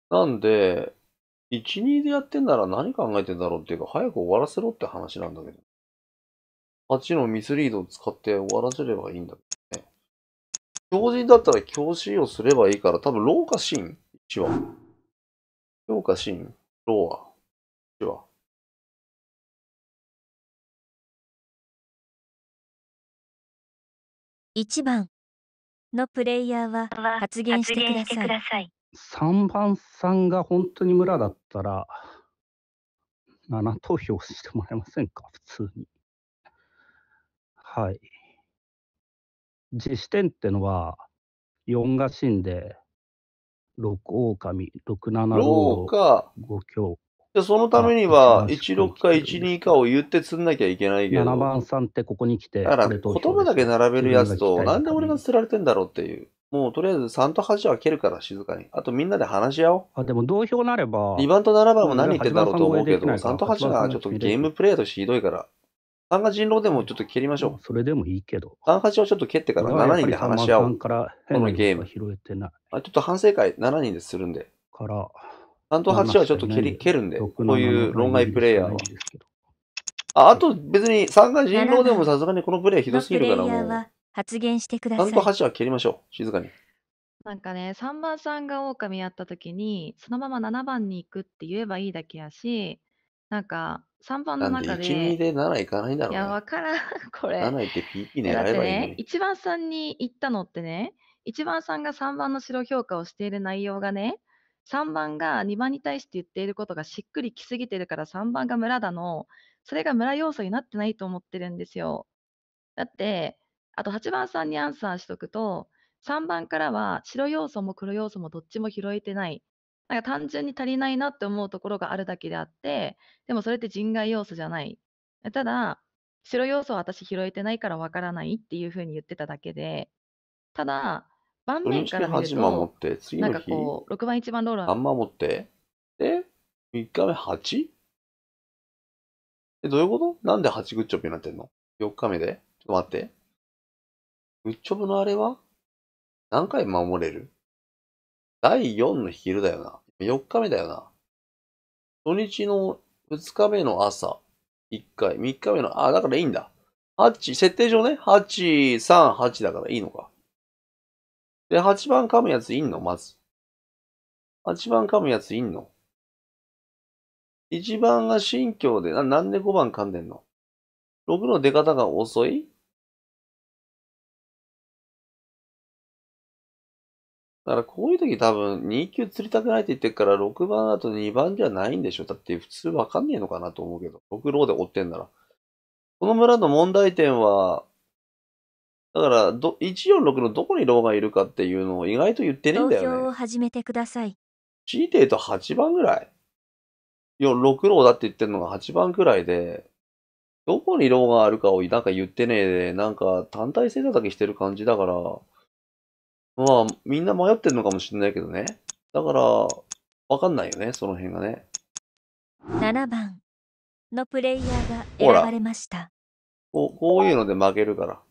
なんで、1、2でやってんなら何考えてんだろうっていうか、早く終わらせろって話なんだけど。8のミスリードを使って終わらせればいいんだけどね。強靭だったら強靭をすればいいから、多分ローかシン ?1 は。ローかシンローは。1は。1番のプレイヤーは発言してください。3番さんが本当に村だったら、7投票してもらえませんか、普通に。はい。実視点ってのは、4が死んで、6狼、6、7ロローか、5強。でそのためには、16か12かを言って釣んなきゃいけないけど。7番さんってここに来て、だから、言葉だけ並べるやつと、なんで俺が釣られてんだろうっていう。もうとりあえず3と8は蹴るから静かに。あとみんなで話し合おう。あ、でも同票なれば、2番と7番も何言ってんだろうと思うけど、8番さん3と8はちょっとゲームプレイとしてひどいから。3が人狼でもちょっと蹴りましょう。それでもいいけど。3、8をちょっと蹴ってから7人で話し合おう。このゲーム。あちょっと反省会7人でするんで。から、3と8はちょっと蹴り蹴るんで、こういう論外プレイヤーは。あ、あと別に3が人狼でもさすがにこのプレイひどすぎるからもう。発言してくださ3いと。8は蹴りましょう。静かに。なんかね、3番さんが狼やったときに、そのまま7番に行くって言えばいいだけやし、なんか3番のなんで中で、1、2で7いかないんだろういや、ね。わからん、これ。7いって PP 狙えばいいのねに。、1番さんに言ったのってね、1番さんが3番の白評価をしている内容がね、3番が2番に対して言っていることがしっくりきすぎてるから3番が村だの、それが村要素になってないと思ってるんですよ。だって、あと8番さんにアンサーしとくと、3番からは白要素も黒要素もどっちも拾えてない。なんか単純に足りないなって思うところがあるだけであって、でもそれって人外要素じゃない。ただ、白要素は私拾えてないからわからないっていうふうに言ってただけで、ただ、盤土日に面から見る8守っと、て、次なんの日かこう、6番1番ローラー3守って、で、3日目 8? え、どういうこと？なんで8グッチョブになってんの ?4 日目で？ちょっと待って。グッチョブのあれは？何回守れる？第4のヒルだよな。4日目だよな。土日の2日目の朝、1回、3日目の、あ、だからいいんだ。8、設定上ね、8、3、8だからいいのか。で、8番噛むやついんの？まず。8番噛むやついんの ?1 番が新居で、な、なんで5番噛んでんの ?6 の出方が遅い？だからこういう時多分2級釣りたくないって言ってるから6番だと2番じゃないんでしょ？だって普通わかんねえのかなと思うけど。6ローで追ってんなら。この村の問題点は、だからど、146のどこにローがいるかっていうのを意外と言ってねえん投だよね。票を始めてください。強いて言うと8番ぐらい。いや、6ローだって言ってるのが8番くらいで、どこにローがあるかをなんか言ってねえで、なんか単体制だけしてる感じだから、まあ、みんな迷ってるのかもしれないけどね。だから、わかんないよね、その辺がね。7番のプレイヤーが選ばれました。こうこういうので負けるから。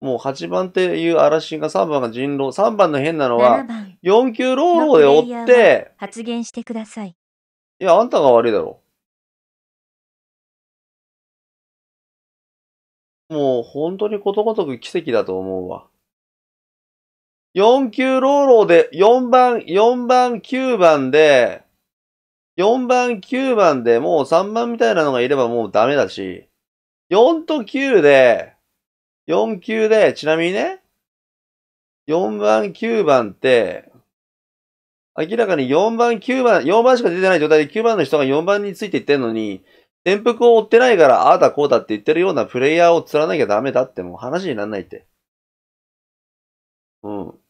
もう8番っていう嵐が3番が人狼、3番の変なのは7番4級ローのローで追って、発言してください。いや、あんたが悪いだろ。もう本当にことごとく奇跡だと思うわ。4級ローローで、4番、4番、9番で、4番、9番でもう3番みたいなのがいればもうダメだし、4と9で、4級で、ちなみにね、4番、9番って、明らかに4番、9番、4番しか出てない状態で9番の人が4番についていってんのに、転覆を追ってないから、ああだこうだって言ってるようなプレイヤーを釣らなきゃダメだってもう話にならないって。うん。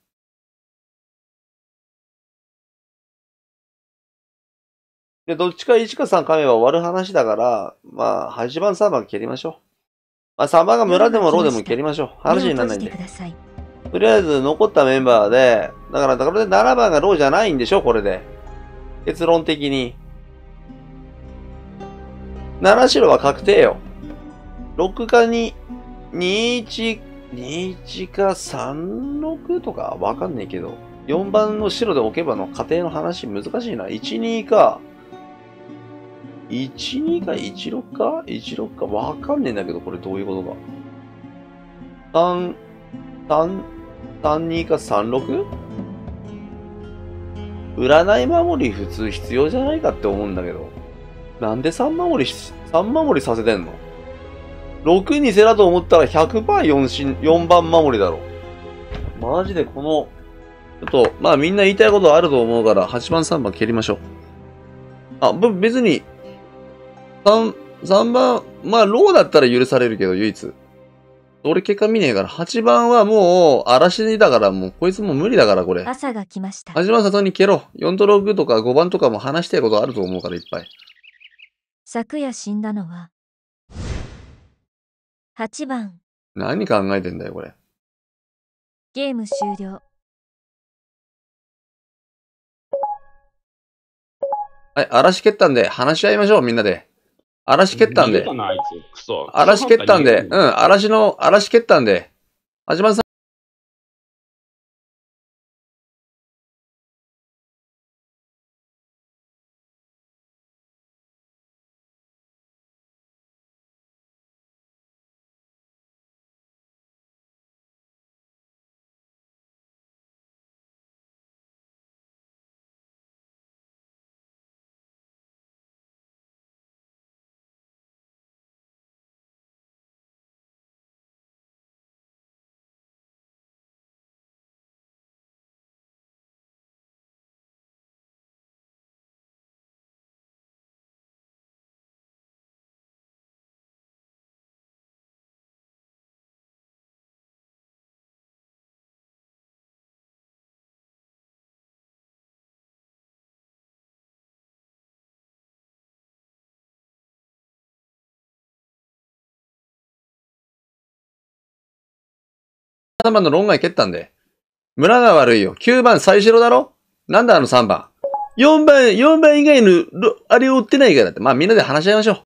で、どっちか1か3噛めば終わる話だから、まあ、8番3番蹴りましょう。まあ、3番が村でもローでも蹴りましょう。話にならないんで。とりあえず残ったメンバーで、だから、だから7番がローじゃないんでしょ、これで。結論的に。7白は確定よ。6か2、21、21か36とかわかんないけど。4番の白で置けばの家庭の話難しいな。1、2か、1、2か16か ?16 かわかんねえんだけど、これどういうことか。3、3、32か 36? 占い守り普通必要じゃないかって思うんだけど。なんで3守り、3守りさせてんの ?6 にせだと思ったら100%番 4, し4番守りだろ。マジでこの、ちょっと、まあみんな言いたいことあると思うから、8番3番蹴りましょう。あ、ぶ別に、3、3番、まあローだったら許されるけど、唯一。俺結果見ねえから、8番はもう、嵐だから、もう、こいつもう無理だから、これ。朝が来ました。8番里に蹴ろう。4と6とか5番とかも話したいことあると思うから、いっぱい。昨夜死んだのは、8番、何考えてんだよ、これ。ゲーム終了。はい、嵐蹴ったんで、話し合いましょう、みんなで。嵐蹴ったんで言う。かな、あいつ。クソ。嵐蹴ったんで、うん、嵐の、嵐蹴ったんで。8番さん。7番の論外蹴ったんで。村が悪いよ。9番最初だろ？なんだあの3番。4番、4番以外の、あれを売ってないからって。まあみんなで話し合いましょう。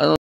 あの、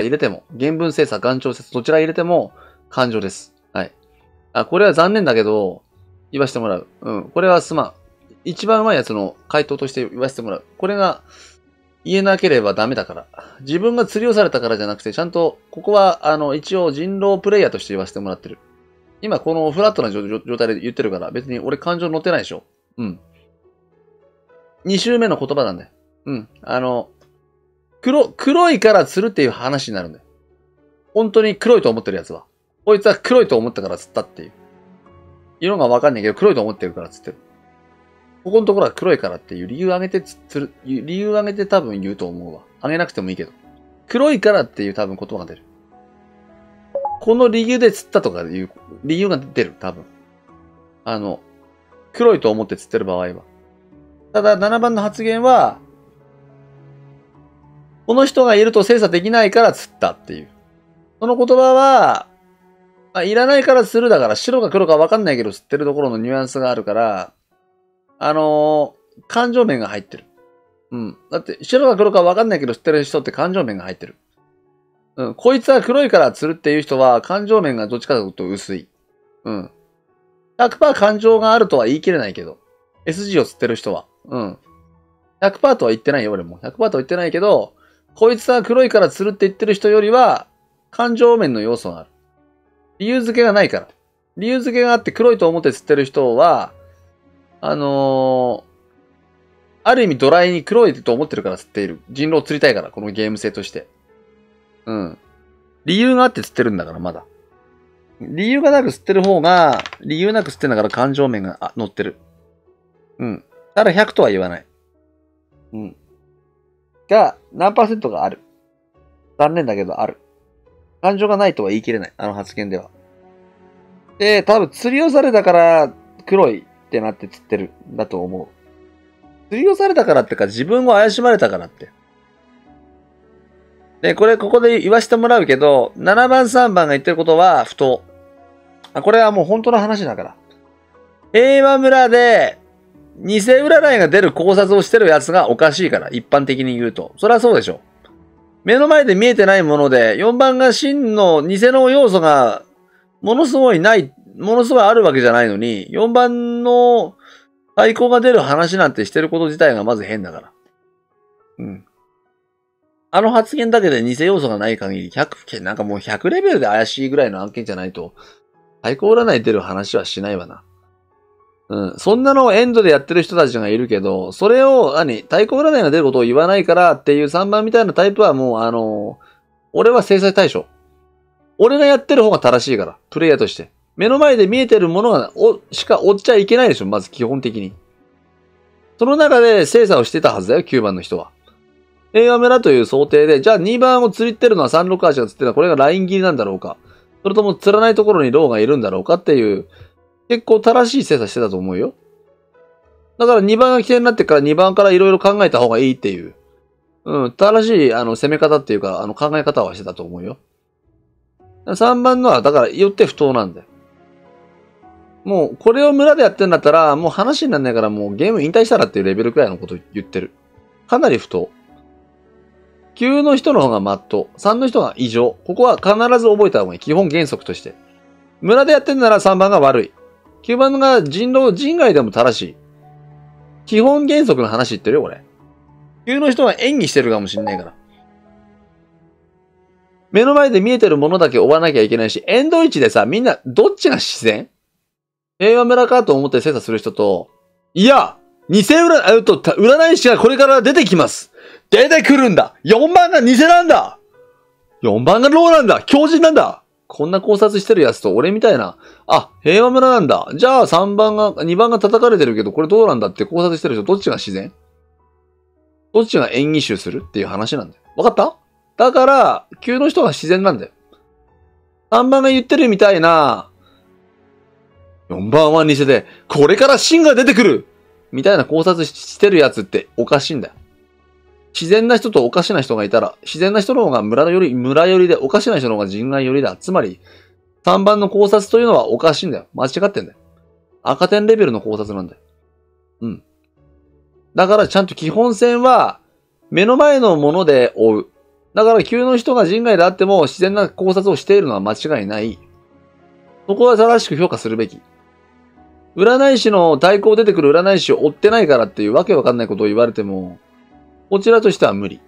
入れても、原文精査、眼調説、どちら入れても感情です。はい。あ、これは残念だけど、言わせてもらう。うん。これはすまん。一番うまいやつの回答として言わせてもらう。これが言えなければダメだから。自分が釣りをされたからじゃなくて、ちゃんと、ここは、あの、一応人狼プレイヤーとして言わせてもらってる。今このフラットな状態で言ってるから、別に俺感情乗ってないでしょ。うん。二週目の言葉なんだよ。うん。あの、黒、黒いから釣るっていう話になるんだよ。本当に黒いと思ってるやつは。こいつは黒いと思ったから釣ったっていう。色がわかんないけど黒いと思ってるから釣ってる。ここのところは黒いからっていう理由を挙げて釣る、理由を挙げて多分言うと思うわ。挙げなくてもいいけど。黒いからっていう多分言葉が出る。この理由で釣ったとかいう理由が出る、多分。あの、黒いと思って釣ってる場合は。ただ、7番の発言は、この人がいると精査できないから釣ったっていう。その言葉は、まあ、いらないから釣るだから、白か黒か分かんないけど釣ってるところのニュアンスがあるから、あのー感情面が入ってる。うん。だって、白か黒か分かんないけど釣ってる人って感情面が入ってる。うん。こいつは黒いから釣るっていう人は、感情面がどっちかというと薄い。うん。100%感情があるとは言い切れないけど。SG を釣ってる人は。うん。100%とは言ってないよ、俺も。100%とは言ってないけど、こいつは黒いから釣るって言ってる人よりは、感情面の要素がある。理由付けがないから。理由付けがあって黒いと思って釣ってる人は、あのーある意味ドライに黒いと思ってるから釣っている。人狼釣りたいから、このゲーム性として。うん。理由があって釣ってるんだから、まだ。理由がなく釣ってる方が、理由なく釣ってんだから感情面が乗ってる。うん。ただ100とは言わない。うん。が、何パーセントがある。残念だけどある。感情がないとは言い切れない。あの発言では。で、多分釣りをされたから黒いってなって釣ってるんだと思う。釣りをされたからってか自分を怪しまれたからって。で、これここで言わせてもらうけど、7番3番が言ってることは不当。あこれはもう本当の話だから。平和村で偽占いが出る考察をしてるやつがおかしいから、一般的に言うと。それはそうでしょ。目の前で見えてないもので、4番が真の偽の要素がものすごいない、ものすごいあるわけじゃないのに、4番の対抗が出る話なんてしてること自体がまず変だから。うん。あの発言だけで偽要素がない限り、100、なんかもう100レベルで怪しいぐらいの案件じゃないと、対抗占い出る話はしないわな。うん。そんなのをエンドでやってる人たちがいるけど、それを、何、対抗占いが出ることを言わないからっていう3番みたいなタイプはもう、あの、俺は制裁対象。俺がやってる方が正しいから、プレイヤーとして。目の前で見えてるものが、お、しか追っちゃいけないでしょ、まず基本的に。その中で精査をしてたはずだよ、9番の人は。映画村という想定で、じゃあ2番を釣りってるのは368が釣ってるのはこれがライン切りなんだろうか。それとも釣らないところにローがいるんだろうかっていう、結構正しい精査してたと思うよ。だから2番が起点になってから2番からいろいろ考えた方がいいっていう。うん、正しい、あの、攻め方っていうか、あの、考え方はしてたと思うよ。3番のは、だから、よって不当なんだよ。もう、これを村でやってんだったら、もう話にならないから、もうゲーム引退したらっていうレベルくらいのこと言ってる。かなり不当。9の人の方がマット。3の人が異常。ここは必ず覚えた方がいい。基本原則として。村でやってんなら3番が悪い。9番が人狼、人外でも正しい。基本原則の話言ってるよ、これ。9の人が演技してるかもしんないから。目の前で見えてるものだけ追わなきゃいけないし、エンド位置でさ、みんな、どっちが自然？平和村かと思って精査する人と、いや偽占い、と、占い師がこれから出てきます出てくるんだ !4 番が偽なんだ !4 番がローなんだ強靭なんだこんな考察してるやつと俺みたいな、あ、平和村なんだ。じゃあ3番が、2番が叩かれてるけど、これどうなんだって考察してる人、どっちが自然？どっちが演技集する？っていう話なんだよ。わかった？だから、急の人が自然なんだよ。3番が言ってるみたいな、4番は偽で、これから芯が出てくるみたいな考察してるやつっておかしいんだよ。自然な人とおかしな人がいたら、自然な人の方が村より、村寄りで、おかしな人の方が人外寄りだ。つまり、3番の考察というのはおかしいんだよ。間違ってんだよ。赤点レベルの考察なんだよ。うん。だからちゃんと基本線は、目の前のもので追う。だから急の人が人外であっても自然な考察をしているのは間違いない。そこは正しく評価するべき。占い師の対抗出てくる占い師を追ってないからっていうわけわかんないことを言われても、こちらとしては無理。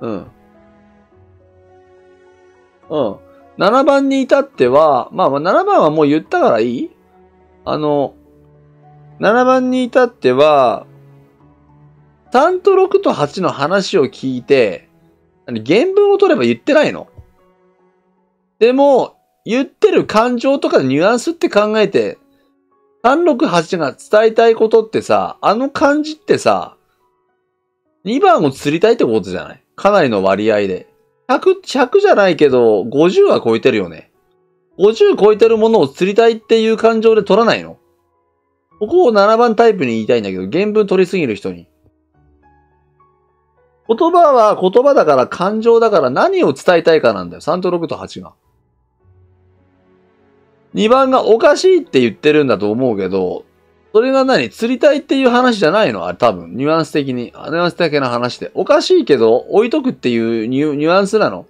うん。うん。7番に至っては、まあまあ7番はもう言ったからいい？あの、7番に至っては、3と6と8の話を聞いて、原文を取れば言ってないの？でも、言ってる感情とかニュアンスって考えて、368が伝えたいことってさ、あの感じってさ、2番を釣りたいってことじゃない？かなりの割合で。100、100じゃないけど、50は超えてるよね。50超えてるものを釣りたいっていう感情で取らないの？ここを7番タイプに言いたいんだけど、原文取りすぎる人に。言葉は言葉だから感情だから何を伝えたいかなんだよ。3と6と8が。2番がおかしいって言ってるんだと思うけど、それが何釣りたいっていう話じゃないの？あれ多分。ニュアンス的に。ニュアンス的な話で。おかしいけど、置いとくっていうニュニュアンスなの？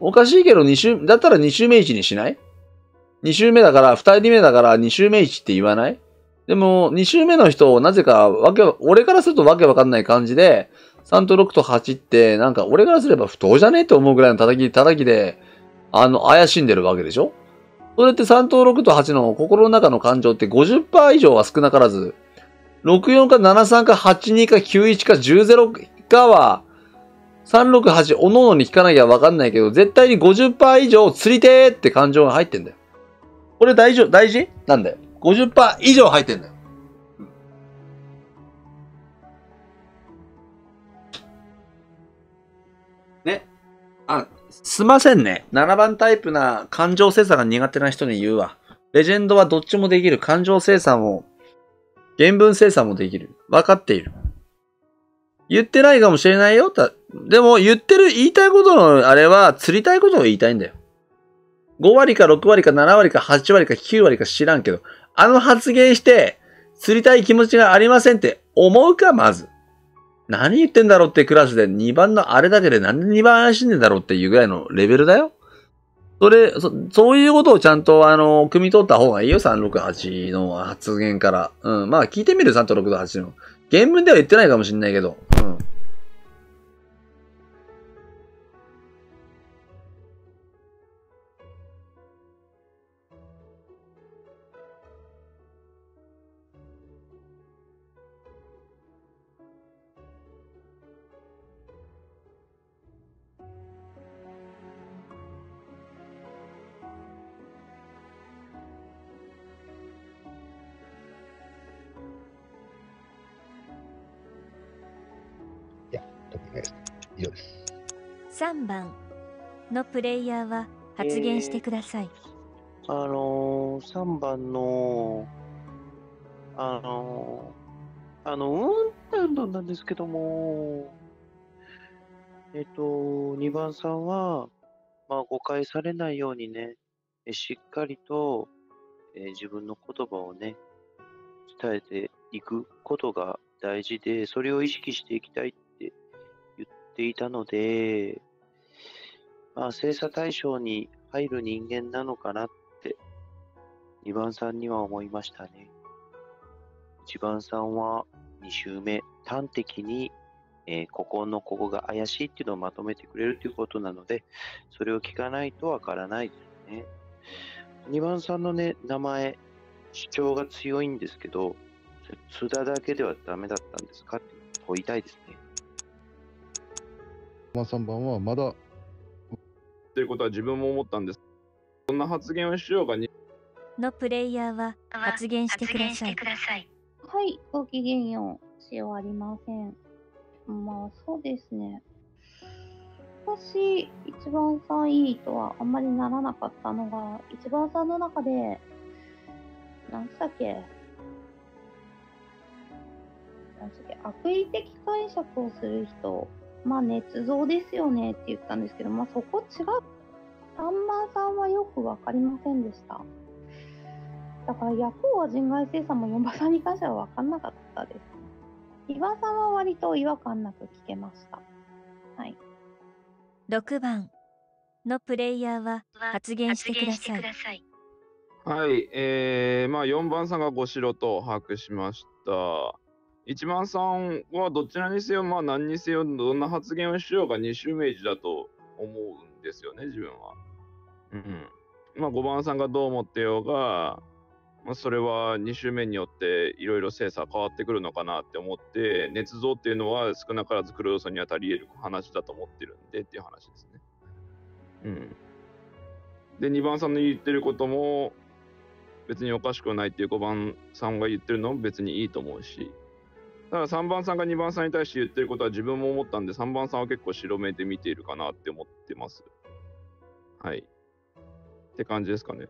おかしいけど、2週、だったら2週目1にしない ?2 週目だから、2人目だから2週目1って言わない？でも、2週目の人をなぜか、わけ、俺からするとわけわかんない感じで、3と6と8って、なんか俺からすれば不当じゃね？えって思うぐらいの叩き、叩きで、あの、怪しんでるわけでしょ？それって3と6と8の心の中の感情って50%以上は少なからず、64か73か82か91か10かは、368おのおのに引かなきゃわかんないけど、絶対に50%以上釣りてーって感情が入ってんだよ。これ大丈夫、大事？なんだよ。50%以上入ってんだよ。すませんね。7番タイプな感情精査が苦手な人に言うわ。レジェンドはどっちもできる。感情精査も、原文精査もできる。分かっている。言ってないかもしれないよ。たでも言ってる、言いたいことのあれは釣りたいことを言いたいんだよ。5割か6割か7割か8割か9割か知らんけど、あの発言して釣りたい気持ちがありませんって思うか、まず。何言ってんだろうってクラスで2番のあれだけでなんで2番怪しんでんだろうっていうぐらいのレベルだよ。それ、そそういうことをちゃんと、あの、汲み取った方がいいよ、368の発言から。うん。まあ、聞いてみる、3と6と8の。原文では言ってないかもしんないけど。うん。3番のプレイヤーは発言してください。あのー、3番の、あのー、あの、うん？たんどんなんですけども、えっと、2番さんは、まあ、誤解されないようにね、しっかりと、えー自分の言葉をね、伝えていくことが大事で、それを意識していきたいって言っていたので、まあ、精査対象に入る人間なのかなって、2番さんには思いましたね。1番さんは2周目、端的に、えーここのここが怪しいっていうのをまとめてくれるということなので、それを聞かないとわからないですね。2番さんのね、名前、主張が強いんですけど、津田だけではダメだったんですかって問いたいですね。まあ、3番はまだということは自分も思ったんです。そんな発言をしようがに、のプレイヤーは発言してください。はい、ごきげんよう。しようありません。まあ、そうですね。私、一番さんいいとはあんまりならなかったのが、一番さんの中で、なんつったっけ、なんつったっけ、悪意的解釈をする人、まあ、捏造ですよねって言ったんですけど、まあ、そこ違う。サンマーさんはよくわかりませんでした。だから、夜行は人外生産も4番さんに関しては分かんなかったですね。2番さんは割と違和感なく聞けました。はい。6番のプレイヤーは発言してください。はい、えー、まあ4番さんが5白と把握しました。1番さんはどちらにせよ、まあ何にせよ、どんな発言をしようが2周明示だと思うんですよね、自分は。うん。まあ5番さんがどう思ってようが、まあ、それは2周目によっていろいろ精査変わってくるのかなって思って、捏造っていうのは少なからず黒要素に当たり得る話だと思ってるんでっていう話ですね。うん。で、2番さんの言ってることも別におかしくはないっていう5番さんが言ってるのも別にいいと思うし、ただ3番さんが2番さんに対して言ってることは自分も思ったんで、3番さんは結構白目で見ているかなって思ってます。はい。って感じですかね。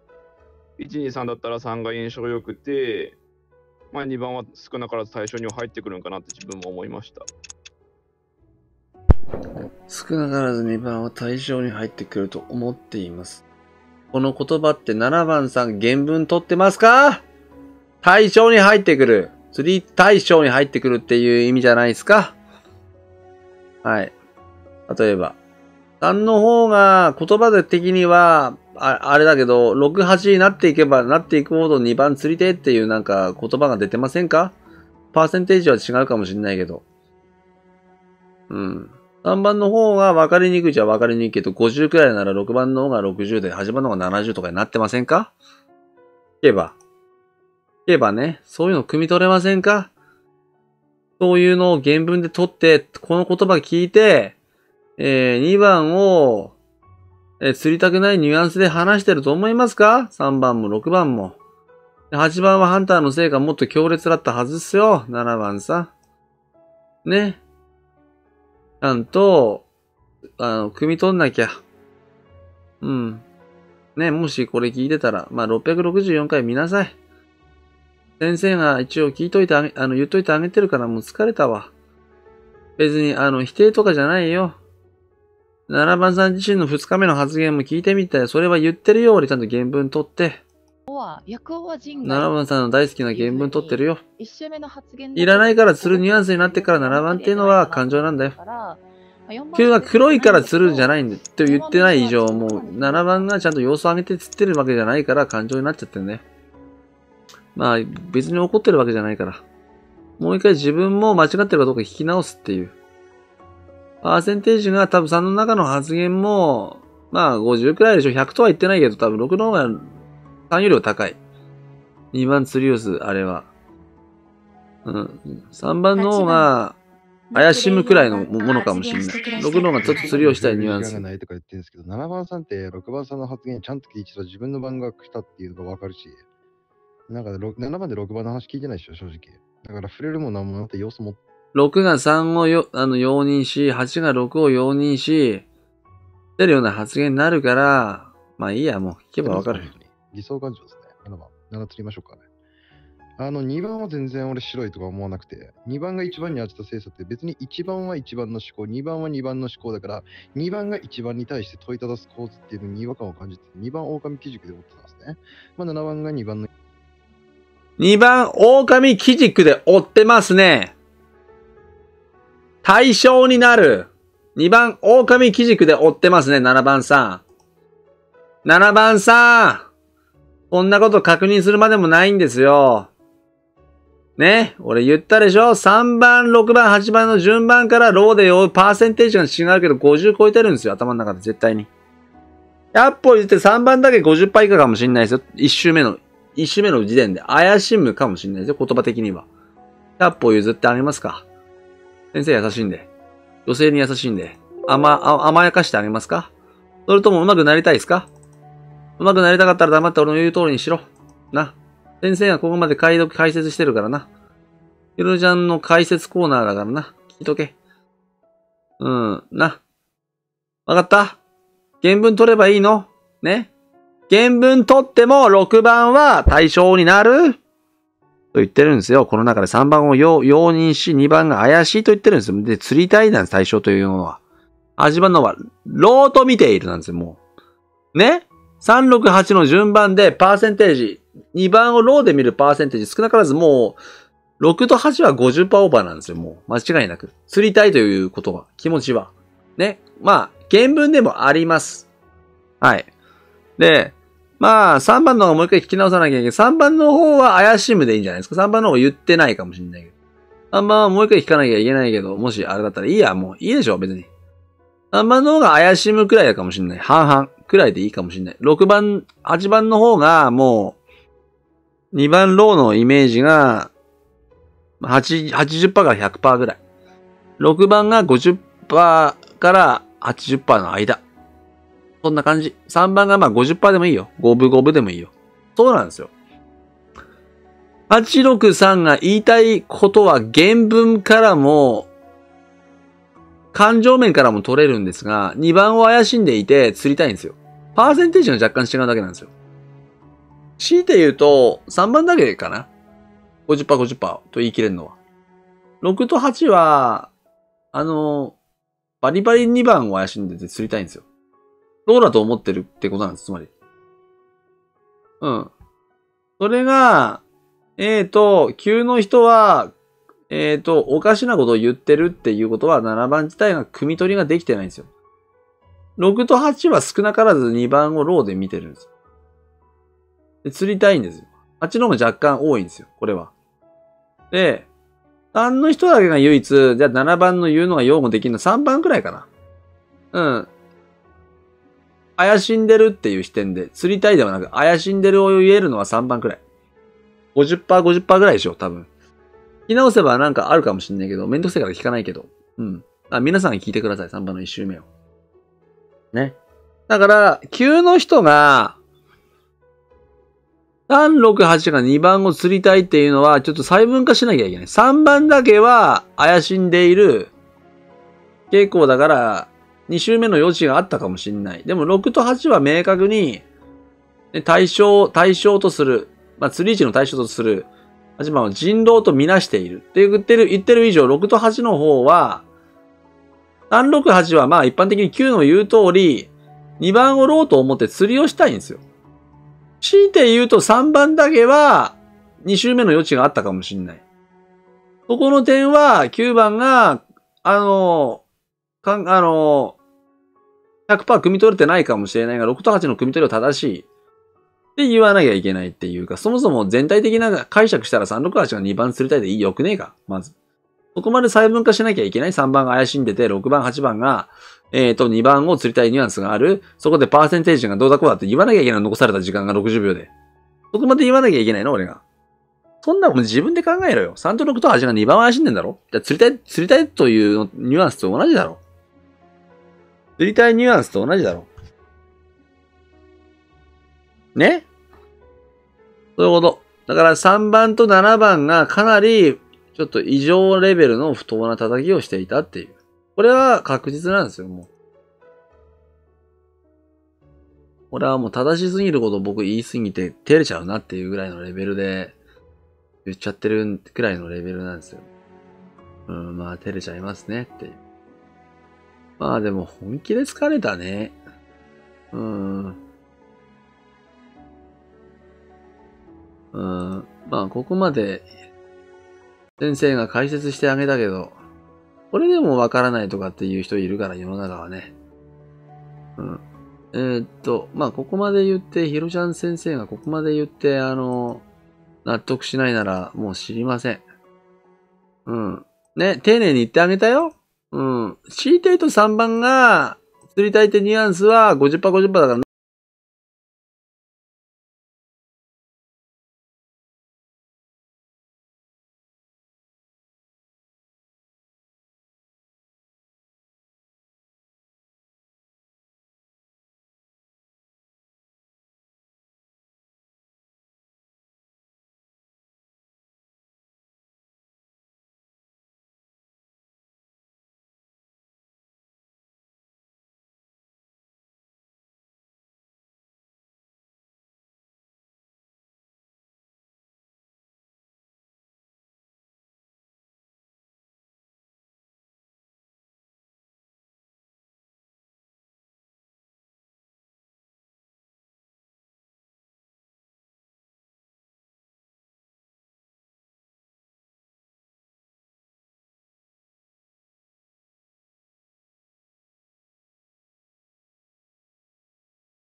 1、2、3だったら3が印象良くて、まあ2番は少なからず対象には入ってくるんかなって自分も思いました。少なからず2番は対象に入ってくると思っています。この言葉って7番さん原文取ってますか？対象に入ってくる。釣り対象に入ってくるっていう意味じゃないですかはい。例えば。3の方が言葉的には、ああれだけど、6、8になっていけばなっていくほど2番釣り手っていうなんか言葉が出てませんか？パーセンテージは違うかもしれないけど。うん。3番の方が分かりにくいじゃ分かりにくいけど、50くらいなら6番の方が60で、8番の方が70とかになってませんか？聞けば。聞けばね、そういうの汲み取れませんか？そういうのを原文で取って、この言葉聞いて、えー、2番を、えー釣りたくないニュアンスで話してると思いますか ?3 番も6番も。8番はハンターのせいがもっと強烈だったはずっすよ。7番さ。ね。ちゃんと、あの、汲み取んなきゃ。うん。ね、もしこれ聞いてたら、まあ、664回見なさい。先生が一応聞いといてあげ、あの、言っといてあげてるからもう疲れたわ。別に、あの、否定とかじゃないよ。7番さん自身の2日目の発言も聞いてみたよ。それは言ってるよ。俺ちゃんと原文取って。は役王は人7番さんの大好きな原文取ってるよ。いらないから釣るニュアンスになってから7番っていうのは感情なんだよ。から、9が黒いから釣るんじゃないんだって言ってない以上、もう7番がちゃんと様子を上げて釣ってるわけじゃないから感情になっちゃってるね。まあ別に怒ってるわけじゃないから。もう一回自分も間違ってるかどうか聞き直すっていう。パーセンテージが多分3の中の発言も、まあ50くらいでしょ。100とは言ってないけど多分6の方が3よりは高い。2番釣りオス、あれは。うん。3番の方が怪しむくらいのものかもしれない。6の方がちょっと釣りをしたいニュアンス。がないとか言ってるんですけど、7番さんって6番さんの発言ちゃんと聞いてた自分の番が来たっていうのがわかるし、なんかろ7番で6番の話聞いてないでしょ、正直。だから触れるも何もなって様子も6が3をよ、あの、容認し、8が6を容認し、出るような発言になるから、まあいいや、もう聞けばわかる。偽装感情ですね。7番。7釣りましょうかね。あの、2番は全然俺白いとか思わなくて、2番が1番に当てた精査って別に1番は1番の思考、2番は2番の思考だから、2番が1番に対して問いただす構図っていうのに違和感を感じて、2番狼基軸で追ってたんですね。まあ7番が2番の2番、狼基軸で追ってますね。対象になる。2番、狼基軸で追ってますね、7番さん。7番さん。こんなこと確認するまでもないんですよ。ね俺言ったでしょ ?3 番、6番、8番の順番からローで追うパーセンテージが違うけど50超えてるんですよ、頭の中で絶対に。100歩言って3番だけ50パー以下かもしれないですよ。1周目の、1周目の時点で怪しむかもしれないですよ、言葉的には。100歩譲ってあげますか先生優しいんで。女性に優しいんで。甘、甘やかしてあげますかそれとも上手くなりたいですか上手くなりたかったら黙って俺の言う通りにしろ。な。先生がここまで解読、解説してるからな。ひろちゃんの解説コーナーだからな。聞いとけ。うん、な。わかった原文取ればいいのね原文取っても6番は対象になると言ってるんですよ。この中で3番を容認し、2番が怪しいと言ってるんですよ。で、釣りたいなんです、対象というのは。8番のは、ローと見ているなんですよ、もう。ね ?3、6、8の順番でパーセンテージ、2番をローで見るパーセンテージ少なからずもう、6と8は50%オーバーなんですよ、もう。間違いなく。釣りたいということは、気持ちは。ね？まあ、原文でもあります。はい。で、まあ、3番の方がもう一回聞き直さなきゃいけないけど、3番の方は怪しむでいいんじゃないですか。3番の方言ってないかもしれないけど。3番はもう一回聞かなきゃいけないけど、もしあれだったらいいや、もういいでしょ、別に。3番の方が怪しむくらいかもしれない。半々くらいでいいかもしれない。6番、8番の方がもう、2番ローのイメージが、8 80%から100%ぐらい。6番が50%から80%の間。そんな感じ。3番がまあ50%でもいいよ。5分5分でもいいよ。そうなんですよ。863が言いたいことは原文からも、感情面からも取れるんですが、2番を怪しんでいて釣りたいんですよ。パーセンテージが若干違うだけなんですよ。強いて言うと、3番だけかな。50%、50%と言い切れるのは。6と8は、あの、バリバリ2番を怪しんでて釣りたいんですよ。どうだと思ってるってことなんです、つまり。うん。それが、えーと、9の人は、えーと、おかしなことを言ってるっていうことは7番自体が組み取りができてないんですよ。6と8は少なからず2番をローで見てるんですよ。で釣りたいんですよ。8の方が若干多いんですよ、これは。で、3の人だけが唯一、じゃあ7番の言うのが擁護できるのは3番くらいかな。うん。怪しんでるっていう視点で、釣りたいではなく、怪しんでるを言えるのは3番くらい。50%、50%ぐらいでしょ、多分。聞き直せばなんかあるかもしんないけど、めんどくせえから聞かないけど。うん。あ、皆さん聞いてください、3番の1周目を。ね。だから、9の人が、3、6、8が2番を釣りたいっていうのは、ちょっと細分化しなきゃいけない。3番だけは怪しんでいる傾向だから、2周目の余地があったかもしんない。でも6と8は明確に、対象、対象とする、まあ、釣り位置の対象とする、8番を人狼とみなしているって言ってる、言ってる以上、6と8の方は、3、6、8はまあ一般的に9の言う通り、2番をローと思って釣りをしたいんですよ。強いて言うと3番だけは、2周目の余地があったかもしんない。そこの点は、9番が、あの、かん、あの、100%汲み取れてないかもしれないが、6と8の汲み取りは正しい。って言わなきゃいけないっていうか、そもそも全体的な解釈したら3、6、8が2番釣りたいでいいよくねえかまず。そこまで細分化しなきゃいけない ?3 番が怪しんでて、6番、8番が、えっ、と、2番を釣りたいニュアンスがある。そこでパーセンテージがどうだこうだって言わなきゃいけない残された時間が60秒で。そこまで言わなきゃいけないの俺が。そんなもん自分で考えろよ。3と6と8が2番怪しんでんだろじゃあ釣りたい、釣りたいというニュアンスと同じだろ。釣りたいニュアンスと同じだろ。ね？そういうこと。だから3番と7番がかなりちょっと異常レベルの不当な叩きをしていたっていう。これは確実なんですよ、もう。これはもう正しすぎることを僕言いすぎて照れちゃうなっていうぐらいのレベルで言っちゃってるくらいのレベルなんですよ。うん、まあ照れちゃいますねっていう。まあでも本気で疲れたね。うん。うん。まあここまで先生が解説してあげたけど、これでもわからないとかっていう人いるから世の中はね。うん。えーっと、まあここまで言って、ひろちゃん先生がここまで言って、あの、納得しないならもう知りません。うん。ね、丁寧に言ってあげたよ。うん。強いて言うと3番が、釣りたいってニュアンスは50%、50%だから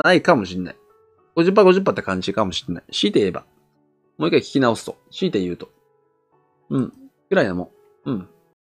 ないかもしんない。50%、50%って感じかもしんない。強いて言えば。もう一回聞き直すと。強いて言うと。うん。ぐらいだもん。うん。